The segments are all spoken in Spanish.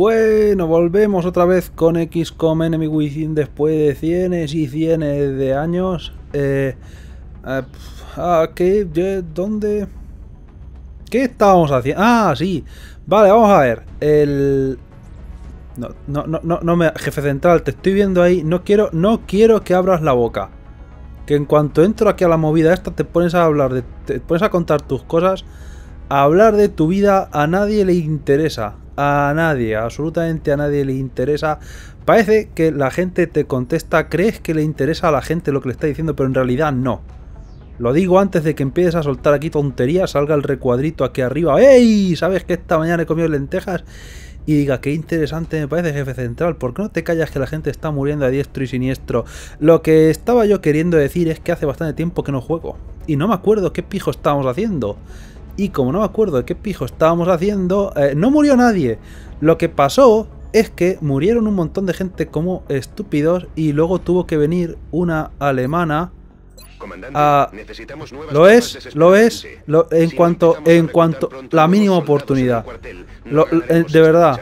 Bueno, volvemos otra vez con XCOM Enemy Within después de cienes y cienes de años. Eh, eh, ah, ¿qué? ¿Dónde? ¿Qué estábamos haciendo? Ah, sí. Vale, vamos a ver. El... No, no, no, no, no. Jefe central, te estoy viendo ahí. No quiero, no quiero que abras la boca. Que en cuanto entro aquí a la movida esta, te pones a hablar de... Te pones a contar tus cosas. A hablar de tu vida a nadie le interesa. A nadie, absolutamente a nadie le interesa. Parece que la gente te contesta, crees que le interesa a la gente lo que le está diciendo, pero en realidad no. Lo digo antes de que empieces a soltar aquí tonterías, salga el recuadrito aquí arriba. ¡Ey! ¿Sabes que esta mañana he comido lentejas? Y diga, qué interesante me parece, jefe central. ¿Por qué no te callas que la gente está muriendo a diestro y siniestro? Lo que estaba yo queriendo decir es que hace bastante tiempo que no juego. Y no me acuerdo qué pijo estábamos haciendo. Y como no me acuerdo de qué pijo estábamos haciendo, eh, no murió nadie. Lo que pasó es que murieron un montón de gente como estúpidos y luego tuvo que venir una alemana. Nuevas Lo es, lo es, lo- en Si cuanto, a en cuanto, pronto la mínima oportunidad. cuartel, Lo- de verdad.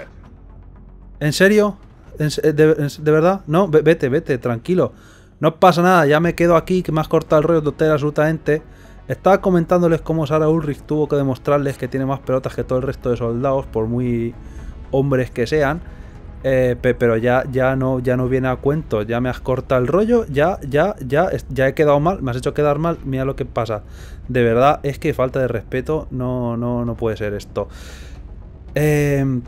¿En serio? ¿En se- de, de verdad? No, ve- vete, vete, tranquilo. No pasa nada, ya me quedo aquí, que me has cortado el rollo total absolutamente. Estaba comentándoles cómo Sara Ulrich tuvo que demostrarles que tiene más pelotas que todo el resto de soldados, por muy hombres que sean. Eh, pe- pero ya, ya, no, ya no viene a cuento, ya me has cortado el rollo, ya, ya, ya, ya he quedado mal, me has hecho quedar mal, mira lo que pasa. De verdad, es que falta de respeto, no, no, no puede ser esto. Eh,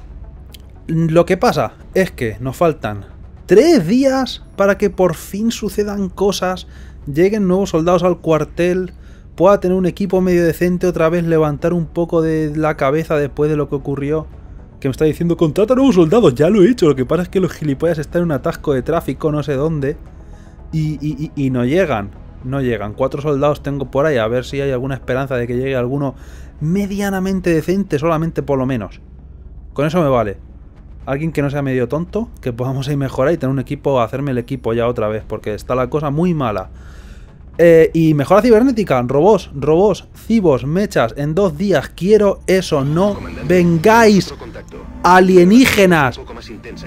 lo que pasa es que nos faltan tres días para que por fin sucedan cosas, lleguen nuevos soldados al cuartel, pueda tener un equipo medio decente otra vez, levantar un poco de la cabeza después de lo que ocurrió. Que me está diciendo, contrata nuevos soldados, ya lo he hecho. Lo que pasa es que los gilipollas están en un atasco de tráfico, no sé dónde. Y, no llegan. No llegan. Cuatro soldados tengo por ahí. A ver si hay alguna esperanza de que llegue alguno medianamente decente, solamente por lo menos. Con eso me vale. Alguien que no sea medio tonto, que podamos ahí mejorar y tener un equipo, hacerme el equipo ya otra vez, porque está la cosa muy mala. Eh, y mejora cibernética, robots, robots, cibos, mechas, en dos días. Quiero eso, no vengáis alienígenas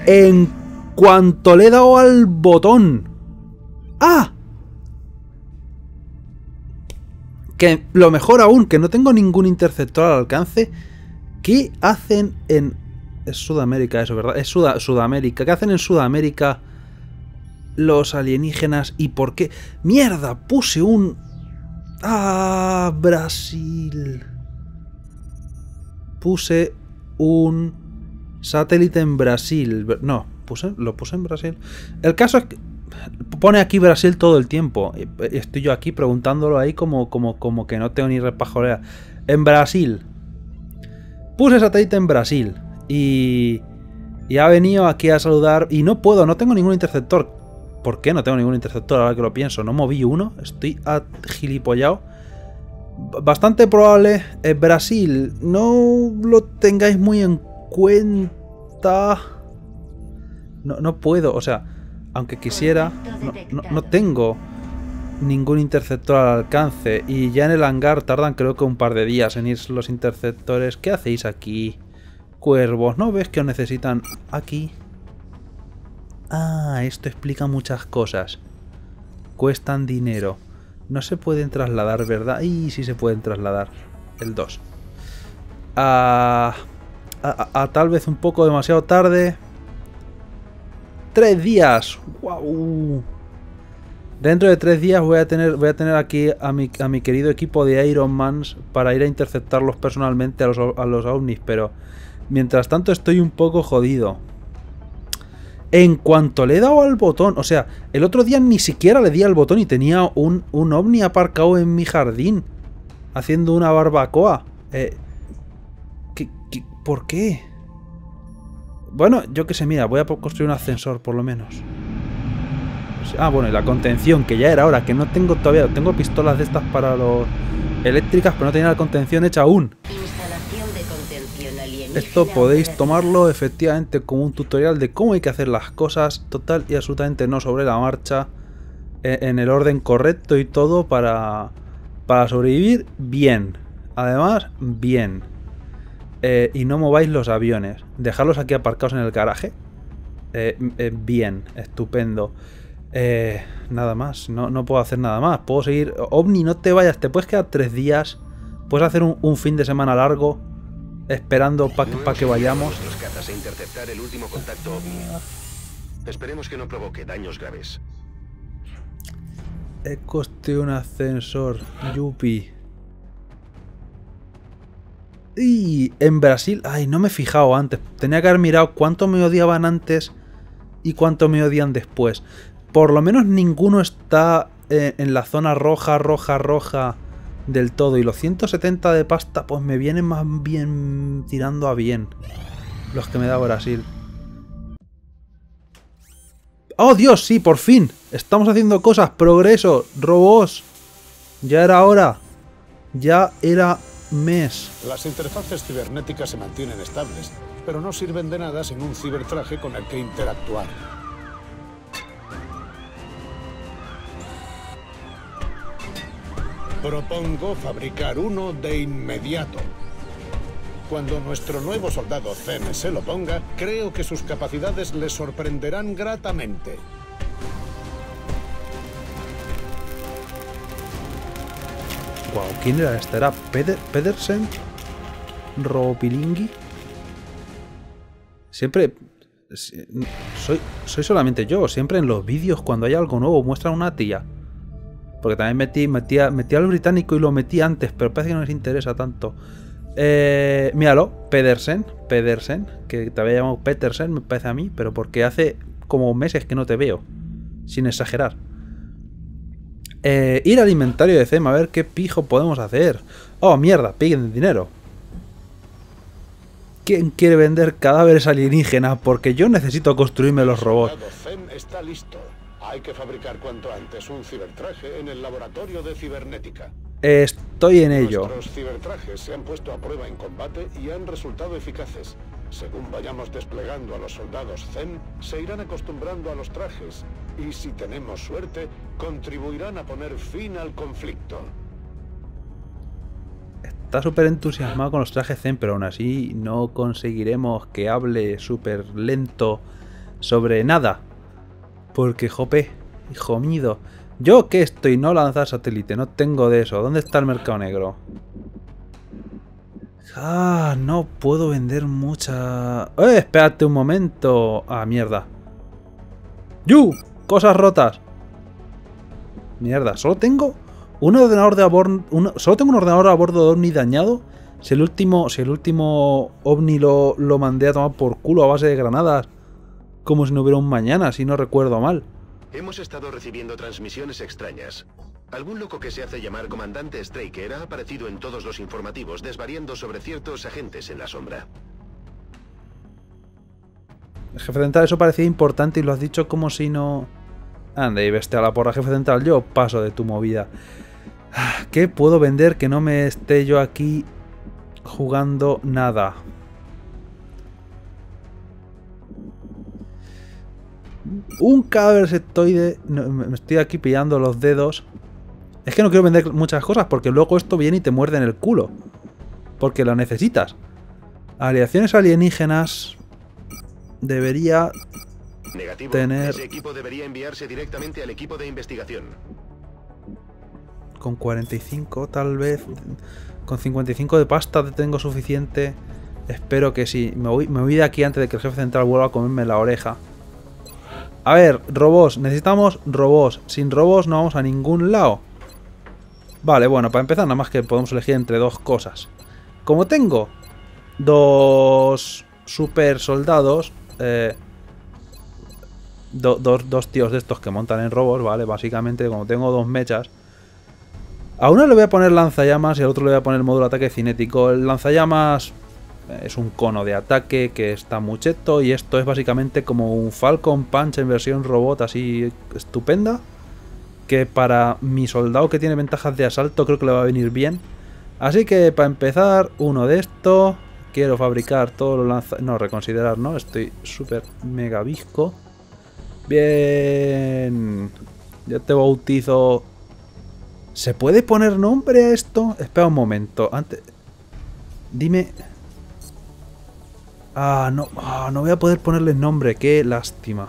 ¿eh? en cuanto le he dado al botón. ¡Ah! Que lo mejor aún, que no tengo ningún interceptor al alcance. ¿Qué hacen en... Es Sudamérica eso, ¿verdad? Es Suda- Sudamérica. ¿Qué hacen en Sudamérica los alienígenas y por qué? ¡Mierda! Puse un... ¡Ah! Brasil. Puse un satélite en Brasil. No, puse, lo puse en Brasil. El caso es que pone aquí Brasil todo el tiempo. Estoy yo aquí preguntándolo ahí como, como, como que no tengo ni repajolera. En Brasil. Puse satélite en Brasil. Y, y ha venido aquí a saludar. Y no puedo, no tengo ningún interceptor. ¿Por qué no tengo ningún interceptor ahora que lo pienso? No moví uno. Estoy a gilipollado. B- Bastante probable. eh, Brasil. No lo tengáis muy en cuenta. No, no puedo. O sea, aunque quisiera. No, no- no tengo ningún interceptor al alcance. Y ya en el hangar tardan creo que un par de días en ir los interceptores. ¿Qué hacéis aquí? Cuervos, ¿no ves que os necesitan aquí? Ah, esto explica muchas cosas. Cuestan dinero. No se pueden trasladar, ¿verdad? Y sí se pueden trasladar. El 2. A, a, a- tal vez un poco demasiado tarde. Tres días. ¡Wow! Dentro de tres días voy a tener, voy a tener aquí a mi, a mi querido equipo de Iron Mans para ir a interceptarlos personalmente a los, a los ovnis, pero mientras tanto estoy un poco jodido. En cuanto le he dado al botón, o sea, el otro día ni siquiera le di al botón y tenía un, un ovni aparcado en mi jardín, haciendo una barbacoa. Eh, ¿qué- por qué? Bueno, yo qué sé, mira, voy a construir un ascensor por lo menos. Ah, bueno, y la contención, que ya era hora, que no tengo todavía, tengo pistolas de estas para los eléctricas, pero no tenía la contención hecha aún. Esto podéis tomarlo efectivamente como un tutorial de cómo hay que hacer las cosas, total y absolutamente no sobre la marcha, e- en el orden correcto y todo para, para sobrevivir bien. Además, bien. Eh, y no mováis los aviones. Dejarlos aquí aparcados en el garaje. Eh, eh, bien, estupendo. Nada más, no, no puedo hacer nada más. Puedo seguir. OVNI, no te vayas, te puedes quedar tres días. Puedes hacer un fin de semana largo. Esperando para que, pa' Nuevos que vayamos. Nuestros cazas a interceptar el último contacto ovni. Esperemos que no provoque daños graves. He costeado un ascensor. Yupi. Y en Brasil, ay, no me he fijado antes. Tenía que haber mirado cuánto me odiaban antes y cuánto me odian después. Por lo menos ninguno está eh, en la zona roja, roja, roja del todo. Y los 170 de pasta, pues me vienen más bien tirando a bien. Los que me da Brasil. ¡Oh, Dios! Sí, por fin. Estamos haciendo cosas. Progreso. Robots. Ya era hora. Ya era mes. Las interfaces cibernéticas se mantienen estables, pero no sirven de nada sin un cibertraje con el que interactuar. Propongo fabricar uno de inmediato. Cuando nuestro nuevo soldado Zen se lo ponga, creo que sus capacidades le sorprenderán gratamente. Wow, ¿quién era este? ¿Era Peder- Pedersen? ¿Robopilingui? Siempre... si- Soy, soy solamente yo. Siempre en los vídeos cuando hay algo nuevo muestran una tía. Porque también metí, metí, metí al británico y lo metí antes, pero parece que no les interesa tanto. Eh, míralo, Pedersen, Pedersen, que te había llamado Petersen, me parece a mí, pero porque hace como meses que no te veo, sin exagerar. Eh, ir al inventario de CEM a ver qué pijo podemos hacer. Oh, mierda, piden dinero. ¿Quién quiere vender cadáveres alienígenas? Porque yo necesito construirme los robots. Está listo. Hay que fabricar cuanto antes un cibertraje en el laboratorio de cibernética. Estoy en ello. Nuestros cibertrajes se han puesto a prueba en combate y han resultado eficaces. Según vayamos desplegando a los soldados Zen, se irán acostumbrando a los trajes y, si tenemos suerte, contribuirán a poner fin al conflicto. Está súper entusiasmado con los trajes Zen, pero aún así no conseguiremos que hable súper lento sobre nada. Porque, jope, hijo mío. Yo que estoy no lanzar satélite, no tengo de eso. ¿Dónde está el mercado negro? Ah, no puedo vender mucha... ¡Eh, espérate un momento! Ah, mierda. ¡Yu! Cosas rotas. Mierda, solo tengo un ordenador de a bordo... Solo tengo un ordenador a bordo de OVNI dañado. Si el último, si el último OVNI lo, lo mandé a tomar por culo a base de granadas. Como si no hubiera un mañana, si no recuerdo mal. Hemos estado recibiendo transmisiones extrañas. Algún loco que se hace llamar comandante Straker ha aparecido en todos los informativos desvariando sobre ciertos agentes en la sombra. El jefe central, eso parecía importante y lo has dicho como si no... Ande y veste a la porra, jefe central. Yo paso de tu movida. Ah, ¿Qué puedo vender que no me esté yo aquí jugando nada? Un cadáver sectoide. no, me me estoy aquí pillando los dedos. Es que no quiero vender muchas cosas porque luego esto viene y te muerde en el culo. Porque lo necesitas. Aleaciones alienígenas. Debería Negativo. Tener- Ese equipo debería enviarse directamente al equipo de investigación. Con 45 tal vez. Con 55 de pasta tengo suficiente. Espero que sí. Me voy, me voy de aquí antes de que el jefe central vuelva a comerme la oreja. A ver, robots. Necesitamos robots. Sin robots no vamos a ningún lado. Vale, bueno, para empezar nada más que podemos elegir entre dos cosas. Como tengo dos super soldados, eh, do- dos, dos tíos de estos que montan en robots, ¿vale? Básicamente, como tengo dos mechas, a uno le voy a poner lanzallamas y al otro le voy a poner módulo de ataque cinético. El lanzallamas es un cono de ataque que está muy cheto y esto es básicamente como un Falcon Punch en versión robot así estupenda. Que para mi soldado que tiene ventajas de asalto creo que le va a venir bien. Así que para empezar, uno de estos. Quiero fabricar todos los lanza... No, reconsiderar, ¿no? Estoy súper mega visco. Bien. Ya te bautizo. ¿Se puede poner nombre a esto? Espera un momento. Antes. Dime. Ah, no, ah, no voy a poder ponerle nombre, qué lástima.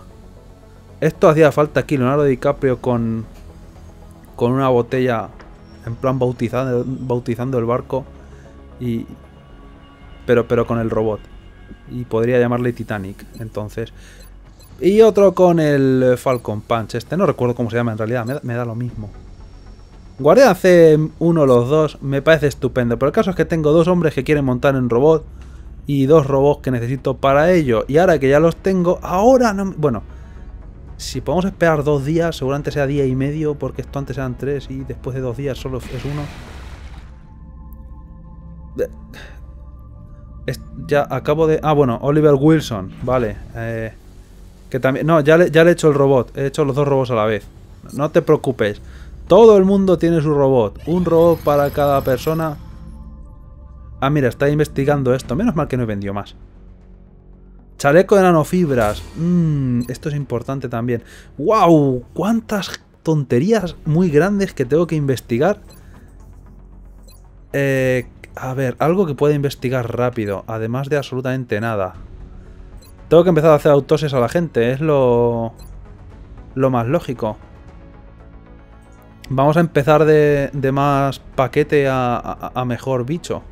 Esto hacía falta aquí, Leonardo DiCaprio con, con una botella en plan bautizando, bautizando el barco y pero pero con el robot. Y podría llamarle Titanic entonces. Y otro con el Falcon Punch este no recuerdo cómo se llama en realidad me, da lo mismo. Guardian C1 los dos me parece estupendo pero el caso es que tengo dos hombres que quieren montar en robot y dos robots que necesito para ello y ahora que ya los tengo ahora no bueno si podemos esperar dos días, seguramente sea día y medio, porque esto antes eran tres y después de dos días solo es uno. ya acabo de... Ah, bueno, Oliver Wilson, vale. Eh, que también... No, ya le, ya le he hecho el robot. He hecho los dos robots a la vez. No te preocupes. Todo el mundo tiene su robot. Un robot para cada persona. Ah, mira, está investigando esto. Menos mal que no he vendido más. Chaleco de nanofibras. Mmm, esto es importante también. ¡Wow! ¿Cuántas tonterías muy grandes que tengo que investigar? Eh, a ver, algo que pueda investigar rápido, además de absolutamente nada. Tengo que empezar a hacer autoses a la gente, es lo, lo más lógico. Vamos a empezar de, más paquete a mejor bicho.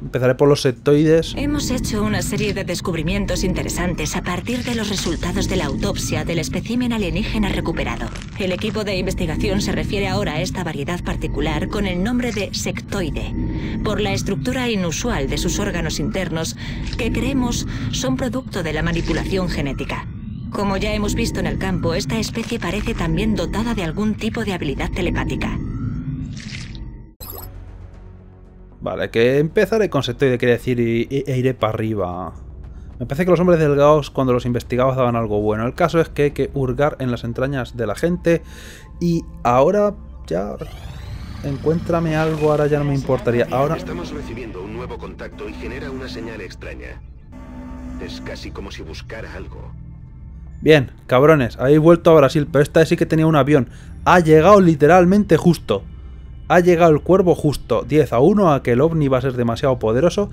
Empezaré por los sectoides. Hemos hecho una serie de descubrimientos interesantes a partir de los resultados de la autopsia del espécimen alienígena recuperado. El equipo de investigación se refiere ahora a esta variedad particular con el nombre de sectoide, por la estructura inusual de sus órganos internos que creemos son producto de la manipulación genética. Como ya hemos visto en el campo, esta especie parece también dotada de algún tipo de habilidad telepática. Vale, que empezaré con sectoide, quiere decir, e iré para arriba. Me parece que los hombres delgados, cuando los investigabas, daban algo bueno. El caso es que hay que hurgar en las entrañas de la gente. Y ahora ya... Encuéntrame algo, ahora ya no me importaría. Ahora... Estamos recibiendo un nuevo contacto y genera una señal extraña. Es casi como si buscara algo. Bien, cabrones, habéis vuelto a Brasil, pero esta sí que tenía un avión. Ha llegado literalmente justo. Ha llegado el cuervo justo 10 a 1 a que el ovni va a ser demasiado poderoso.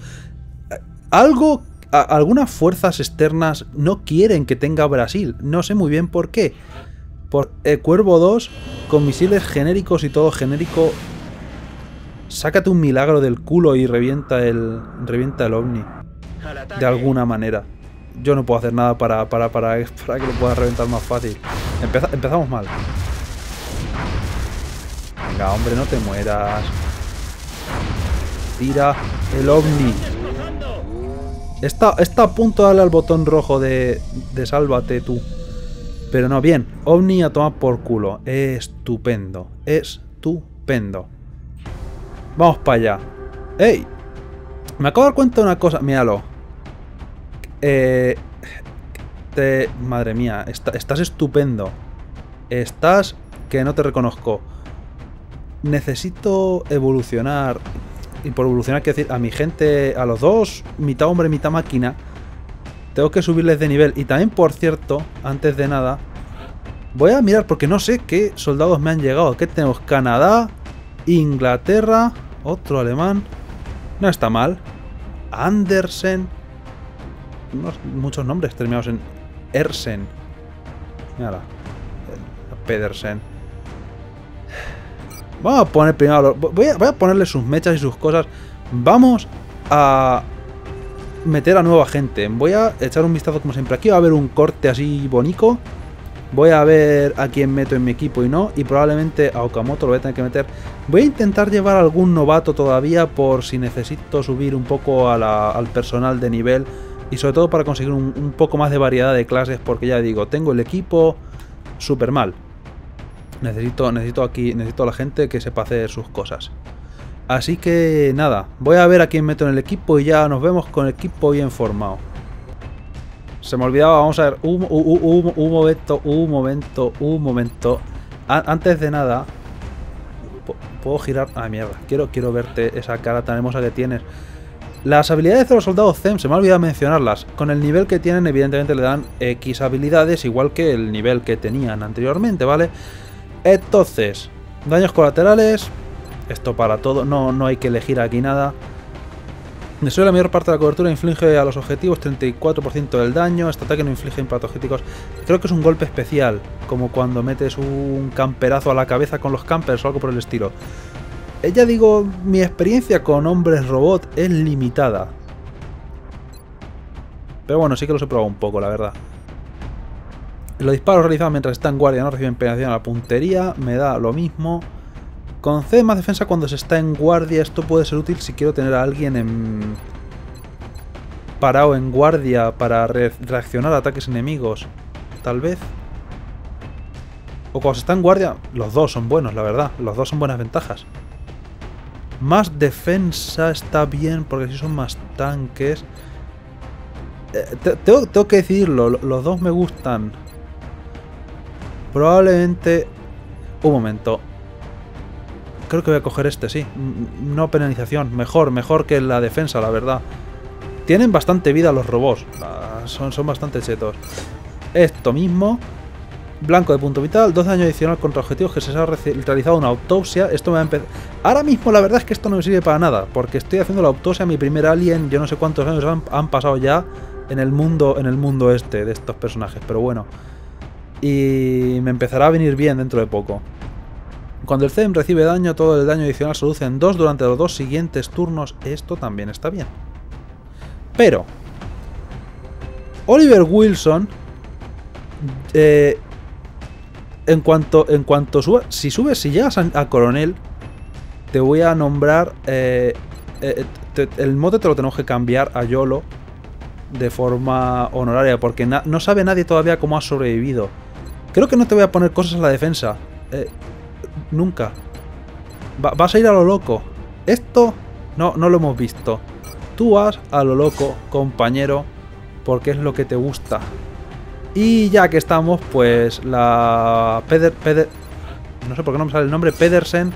Algo, algunas fuerzas externas no quieren que tenga Brasil. No sé muy bien por qué. Por el Cuervo 2, con misiles genéricos y todo genérico, sácate un milagro del culo y revienta el, revienta el ovni. De alguna manera. Yo no puedo hacer nada para, para, para, para que lo pueda reventar más fácil. empezamos mal. Venga, hombre, no te mueras. Tira el ovni. Está, está a punto de darle al botón rojo de, de sálvate tú. Pero no, bien. Ovni a tomar por culo. Estupendo. Estupendo. Vamos para allá. ¡Ey! Me acabo de dar cuenta de una cosa. Míralo. Eh, te, madre mía. estás estupendo. Estás que no te reconozco necesito evolucionar. Y por evolucionar quiero decir a mi gente, a los dos, mitad hombre, mitad máquina. Tengo que subirles de nivel. Y también, por cierto, antes de nada, voy a mirar porque no sé qué soldados me han llegado. ¿Qué tenemos? Canadá, Inglaterra, otro alemán. No está mal. Andersen. muchos nombres terminados en Ersen. Mira. Pedersen. Vamos a poner primero... Voy a, ponerle sus mechas y sus cosas. Vamos a meter a nueva gente. Voy a echar un vistazo como siempre. Aquí va a haber un corte así bonito. Voy a ver a quién meto en mi equipo y no. Y probablemente a Okamoto lo voy a tener que meter. Voy a intentar llevar algún novato todavía por si necesito subir un poco al personal de nivel. Y sobre todo para conseguir un, un poco más de variedad de clases. Porque ya digo, tengo el equipo súper mal. Necesito, necesito aquí, necesito a la gente que sepa hacer sus cosas. Así que nada, voy a ver a quién meto en el equipo y ya nos vemos con el equipo bien formado. Se me olvidaba, vamos a ver, un, momento, un momento, un momento. antes de nada, puedo girar... Ah, mierda, quiero, quiero verte esa cara tan hermosa que tienes. Las habilidades de los soldados ZEM, se me ha olvidado mencionarlas. Con el nivel que tienen, evidentemente le dan X habilidades, igual que el nivel que tenían anteriormente, vale entonces, daños colaterales. Esto para todo. No, no hay que elegir aquí nada. Destruye la mayor parte de la cobertura, inflige a los objetivos 34% del daño. Este ataque no inflige impactos críticos. Creo que es un golpe especial, como cuando metes un camperazo a la cabeza con los campers o algo por el estilo. Eh, ya digo, mi experiencia con hombres robot es limitada. Pero bueno, sí que los he probado un poco, la verdad. Los disparos realizados mientras está en guardia no reciben penalización a la puntería. Me da lo mismo. Concede más defensa cuando se está en guardia. Esto puede ser útil si quiero tener a alguien en... parado en guardia para reaccionar a ataques enemigos. Tal vez. O cuando se está en guardia, los dos son buenos, la verdad. Los dos son buenas ventajas. Más defensa está bien porque si son más tanques. Eh, tengo, que decirlo, los dos me gustan. Probablemente... Un momento. Creo que voy a coger este, sí. No penalización. Mejor, mejor que la defensa, la verdad. Tienen bastante vida los robots. Ah, son, son bastante chetos. Esto mismo. Blanco de punto vital. 12 daño adicional contra objetivos que se ha realizado una autopsia. Esto me va a empezar... Ahora mismo la verdad es que esto no me sirve para nada. Porque estoy haciendo la autopsia a mi primer alien. Yo no sé cuántos años han, han pasado ya en el mundo en el mundo este de estos personajes. Pero bueno. Y me empezará a venir bien dentro de poco. Cuando el CEM recibe daño, todo el daño adicional se reduce en 2 durante los dos siguientes turnos. Esto también está bien. Pero... Oliver Wilson... Eh, en cuanto, en cuanto si subes, si llegas a, coronel, te voy a nombrar... Eh, eh, el mote te lo tenemos que cambiar a YOLO de forma honoraria, porque no sabe nadie todavía cómo ha sobrevivido. Creo que no te voy a poner cosas a la defensa. Eh, nunca. vas a ir a lo loco. Esto no, no lo hemos visto. Tú vas a lo loco, compañero, porque es lo que te gusta. Y ya que estamos, pues la Peder, Peder, no sé por qué no me sale el nombre, Pedersen.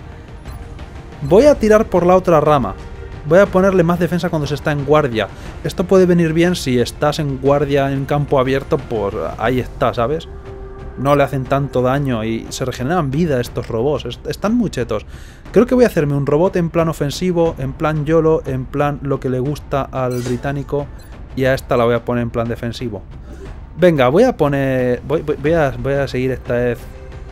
Voy a tirar por la otra rama. Voy a ponerle más defensa cuando se está en guardia. Esto puede venir bien si estás en guardia en campo abierto, pues ahí está, ¿sabes? No le hacen tanto daño y se regeneran vida estos robots. Están muy chetos. Creo que voy a hacerme un robot en plan ofensivo, en plan YOLO, en plan lo que le gusta al británico y a esta la voy a poner en plan defensivo. Venga, voy a poner... Voy, a, voy a, seguir esta vez...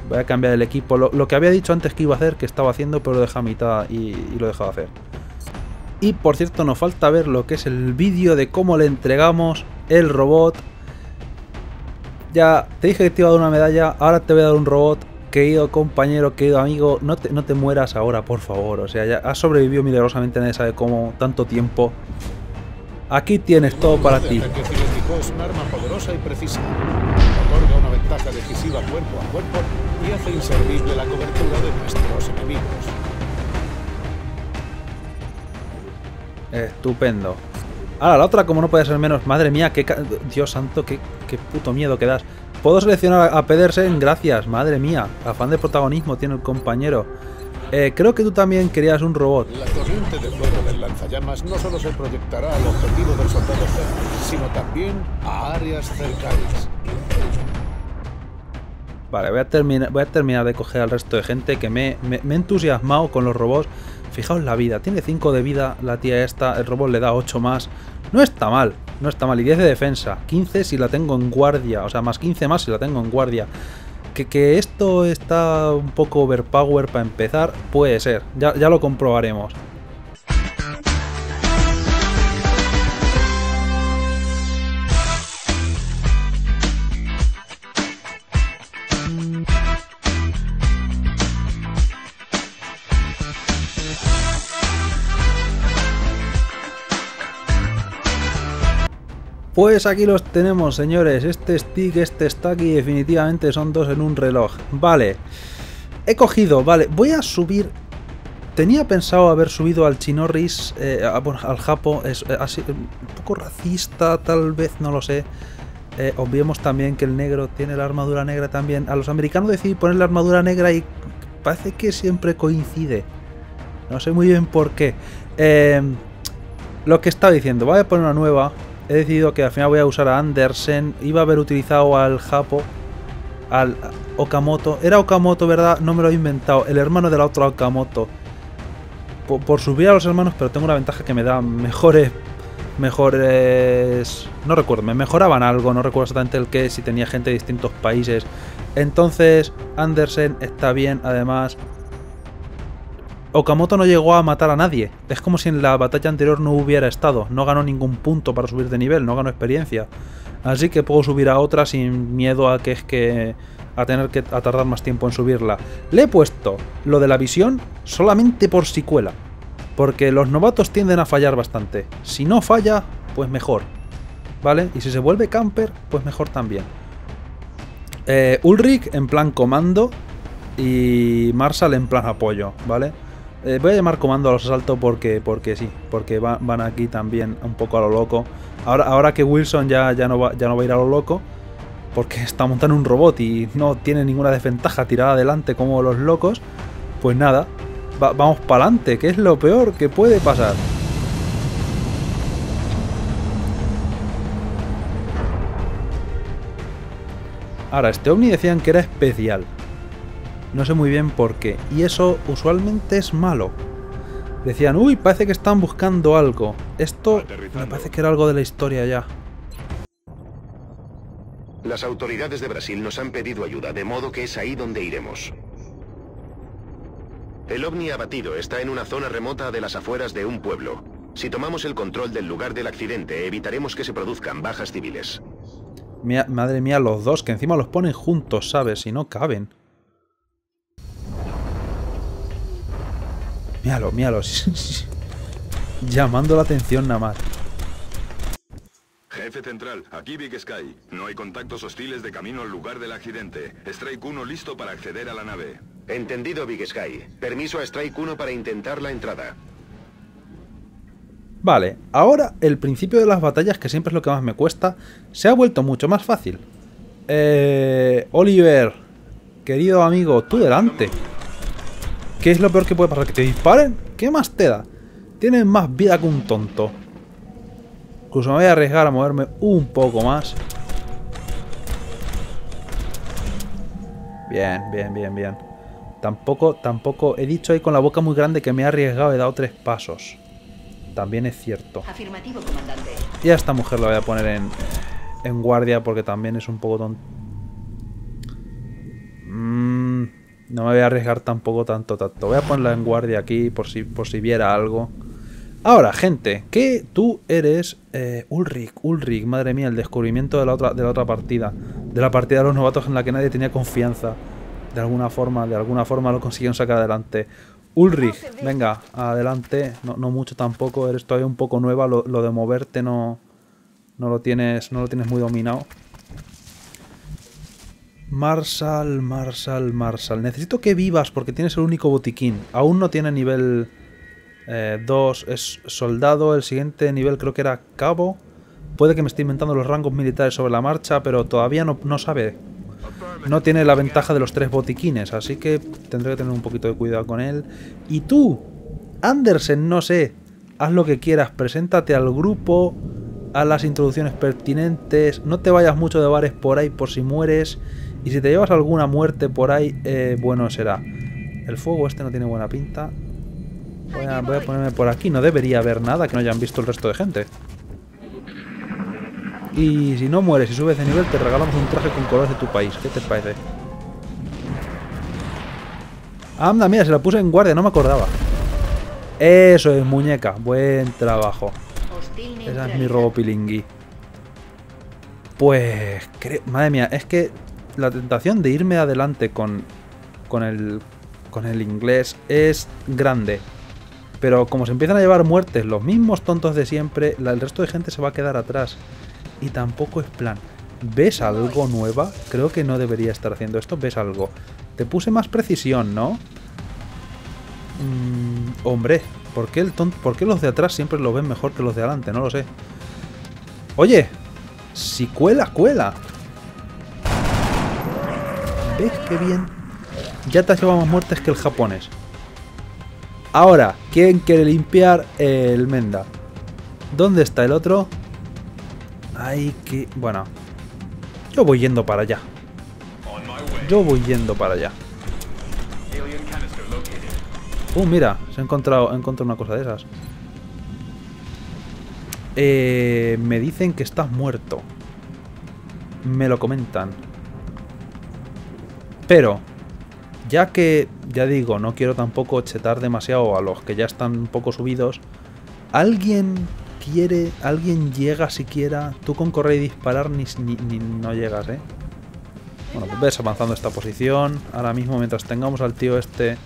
Voy a cambiar el equipo. Lo, que había dicho antes que iba a hacer, que estaba haciendo, pero lo dejé a mitad y, y lo he dejado hacer. Y por cierto, nos falta ver lo que es el vídeo de cómo le entregamos el robot ya te dije que te iba a dar una medalla, ahora te voy a dar un robot. Querido compañero, querido amigo, no te, no te mueras ahora, por favor. O sea, ya has sobrevivido milagrosamente, nadie sabe cómo, tanto tiempo. Aquí tienes todo para ti. es un arma poderosa y precisa. Otorga una ventaja decisiva cuerpo a cuerpo y hace inservible la cobertura de nuestros enemigos. Estupendo. Ahora, la otra, como no puede ser menos. Madre mía, qué. Dios santo, qué, qué puto miedo que das. Puedo seleccionar a Pedersen, gracias, madre mía. Afán de protagonismo tiene el compañero. Eh, creo que tú también querías un robot. La corriente de fuego del lanzallamas no solo se proyectará al objetivo del soldado sino también a áreas cercanas. Vale, voy a, terminar, voy a terminar de coger al resto de gente que me, me, me he entusiasmado con los robots. Fijaos la vida, tiene 5 de vida la tía esta, el robot le da 8 más. No está mal, no está mal. Y 10 de defensa, 15 si la tengo en guardia, o sea, más 15 más si la tengo en guardia. Que, que esto está un poco overpower para empezar, puede ser, ya, ya lo comprobaremos. Pues aquí los tenemos, señores. Este stick, este stack y definitivamente son dos en un reloj. Vale. He cogido, vale. Voy a subir... Tenía pensado haber subido al Chinorris, eh, al Japo. Es eh, así, un poco racista, tal vez, no lo sé. Eh, obviemos también que el negro tiene la armadura negra también. A los americanos decidí poner la armadura negra y parece que siempre coincide. No sé muy bien por qué. Eh, lo que estaba diciendo, voy a poner una nueva he decidido que al final voy a usar a Andersen. Iba a haber utilizado al Japo, al Okamoto. Era Okamoto, ¿verdad? No me lo he inventado. El hermano de la otra Okamoto. por, subir a los hermanos, pero tengo una ventaja que me da mejores mejores... No recuerdo, me mejoraban algo, no recuerdo exactamente el qué, si tenía gente de distintos países. Entonces, Andersen está bien, además... Okamoto no llegó a matar a nadie. Es como si en la batalla anterior no hubiera estado. No ganó ningún punto para subir de nivel, no ganó experiencia. Así que puedo subir a otra sin miedo a que es que... a tener que a tardar más tiempo en subirla. Le he puesto lo de la visión solamente por si cuela. Porque los novatos tienden a fallar bastante. Si no falla, pues mejor. ¿Vale? Y si se vuelve camper, pues mejor también. Eh, Ulrich en plan comando y Marshall en plan apoyo, ¿vale? Eh, voy a llamar comando a los asaltos porque, porque sí, porque van aquí también un poco a lo loco. Ahora, ahora que Wilson ya, ya, no va, ya no va a ir a lo loco, porque está montando un robot y no tiene ninguna desventaja tirada adelante como los locos, pues nada, vamos para adelante, que es lo peor que puede pasar. Ahora, este ovni decían que era especial. No sé muy bien por qué. Y eso usualmente es malo. Decían, uy, parece que están buscando algo. Esto me parece que era algo de la historia ya. Las autoridades de Brasil nos han pedido ayuda, de modo que es ahí donde iremos. El ovni abatido está en una zona remota de las afueras de un pueblo. Si tomamos el control del lugar del accidente, evitaremos que se produzcan bajas civiles. madre mía, los dos, que encima los ponen juntos, ¿sabes? Si no caben. Míralo, míralo. Llamando la atención nada más. Jefe central, aquí Big Sky. No hay contactos hostiles de camino al lugar del accidente. Strike 1 listo para acceder a la nave. Entendido, Big Sky. Permiso a Strike 1 para intentar la entrada. Vale, ahora el principio de las batallas, que siempre es lo que más me cuesta, se ha vuelto mucho más fácil. Eh, Oliver, querido amigo, tú delante. ¿Qué es lo peor que puede pasar? ¿Que te disparen? ¿Qué más te da? Tienes más vida que un tonto. Incluso me voy a arriesgar a moverme un poco más. Bien, bien, bien, bien. Tampoco, tampoco, he dicho ahí con la boca muy grande que me he arriesgado, he dado tres pasos. También es cierto. Afirmativo, comandante. Y a esta mujer la voy a poner en, en guardia porque también es un poco tonto. Mm, no me voy a arriesgar tampoco tanto, tanto. Voy a ponerla en guardia aquí por si, por si viera algo. Ahora, gente, que tú eres eh, Ulrich, Ulrich, madre mía, el descubrimiento de la, otra, de la otra partida. De la partida de los novatos en la que nadie tenía confianza de alguna forma, de alguna forma lo consiguieron sacar adelante. Ulrich, venga, adelante, no, mucho tampoco, eres todavía un poco nueva, lo, de moverte no, no, lo tienes, no lo tienes muy dominado. Marshall, Marshall, Marshall. Necesito que vivas porque tienes el único botiquín. Aún no tiene nivel 2. Eh, es soldado. El siguiente nivel creo que era cabo. Puede que me esté inventando los rangos militares sobre la marcha, pero todavía no, no sabe no tiene la ventaja de los tres botiquines, así que tendré que tener un poquito de cuidado con él. Y tú, Andersen, no sé, haz lo que quieras, preséntate al grupo, a las introducciones pertinentes, no te vayas mucho de bares por ahí por si mueres, y si te llevas alguna muerte por ahí, eh, bueno será. El fuego este no tiene buena pinta. voy a ponerme por aquí, no debería haber nada que no hayan visto el resto de gente. Y si no mueres y subes de nivel, te regalamos un traje con colores de tu país. ¿Qué te parece? Anda, mira, se la puse en guardia, no me acordaba. Eso es, muñeca. Buen trabajo. Esa es mi robo pilingui. Pues, madre mía, es que la tentación de irme adelante con, con, el, con el inglés es grande. Pero como se empiezan a llevar muertes los mismos tontos de siempre, el resto de gente se va a quedar atrás y tampoco es plan. ¿Ves algo nueva? Creo que no debería estar haciendo esto. ¿Ves algo? Te puse más precisión, ¿no? Mm, hombre, ¿por qué, el ¿por qué los de atrás siempre lo ven mejor que los de adelante? No lo sé. Oye, si cuela, cuela. ¿Ves qué bien? Ya te más muertes que el japonés. Ahora, ¿quién quiere limpiar el Menda? ¿Dónde está el otro? Hay que... Bueno. Yo voy yendo para allá. Yo voy yendo para allá. Uh, mira, se ha encontrado, he encontrado una cosa de esas. Eh, me dicen que estás muerto. Me lo comentan. Pero, ya que, ya digo, no quiero tampoco chetar demasiado a los que ya están un poco subidos, ¿alguien quiere, alguien llega siquiera? Tú con correr y disparar ni, ni- ni- no llegas, ¿eh? Bueno, pues ves avanzando esta posición. Ahora mismo, mientras tengamos al tío este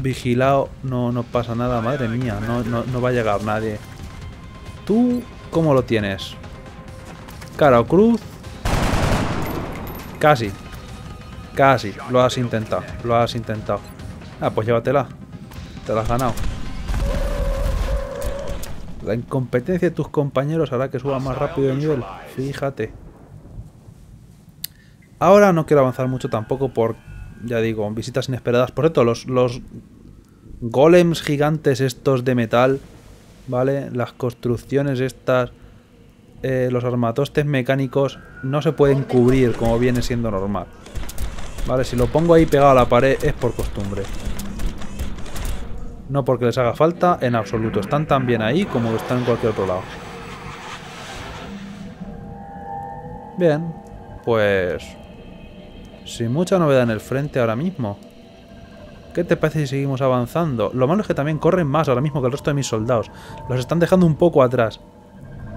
vigilado, no, no pasa nada. Madre mía, no, no, no va a llegar nadie. ¿Tú cómo lo tienes? ¿Cara o cruz? Casi. Casi. Lo has intentado. Lo has intentado. Ah, pues llévatela. Te la has ganado. La incompetencia de tus compañeros hará que suba más rápido de nivel. Fíjate. Ahora no quiero avanzar mucho tampoco por, ya digo, visitas inesperadas. Por cierto, los, los golems gigantes estos de metal, ¿vale? Las construcciones estas, eh, los armatostes mecánicos, no se pueden cubrir como viene siendo normal. Vale, si lo pongo ahí pegado a la pared es por costumbre. No porque les haga falta en absoluto. Están tan bien ahí como están en cualquier otro lado. Bien, pues... Sin mucha novedad en el frente ahora mismo. ¿Qué te parece si seguimos avanzando? Lo malo es que también corren más ahora mismo que el resto de mis soldados. Los están dejando un poco atrás.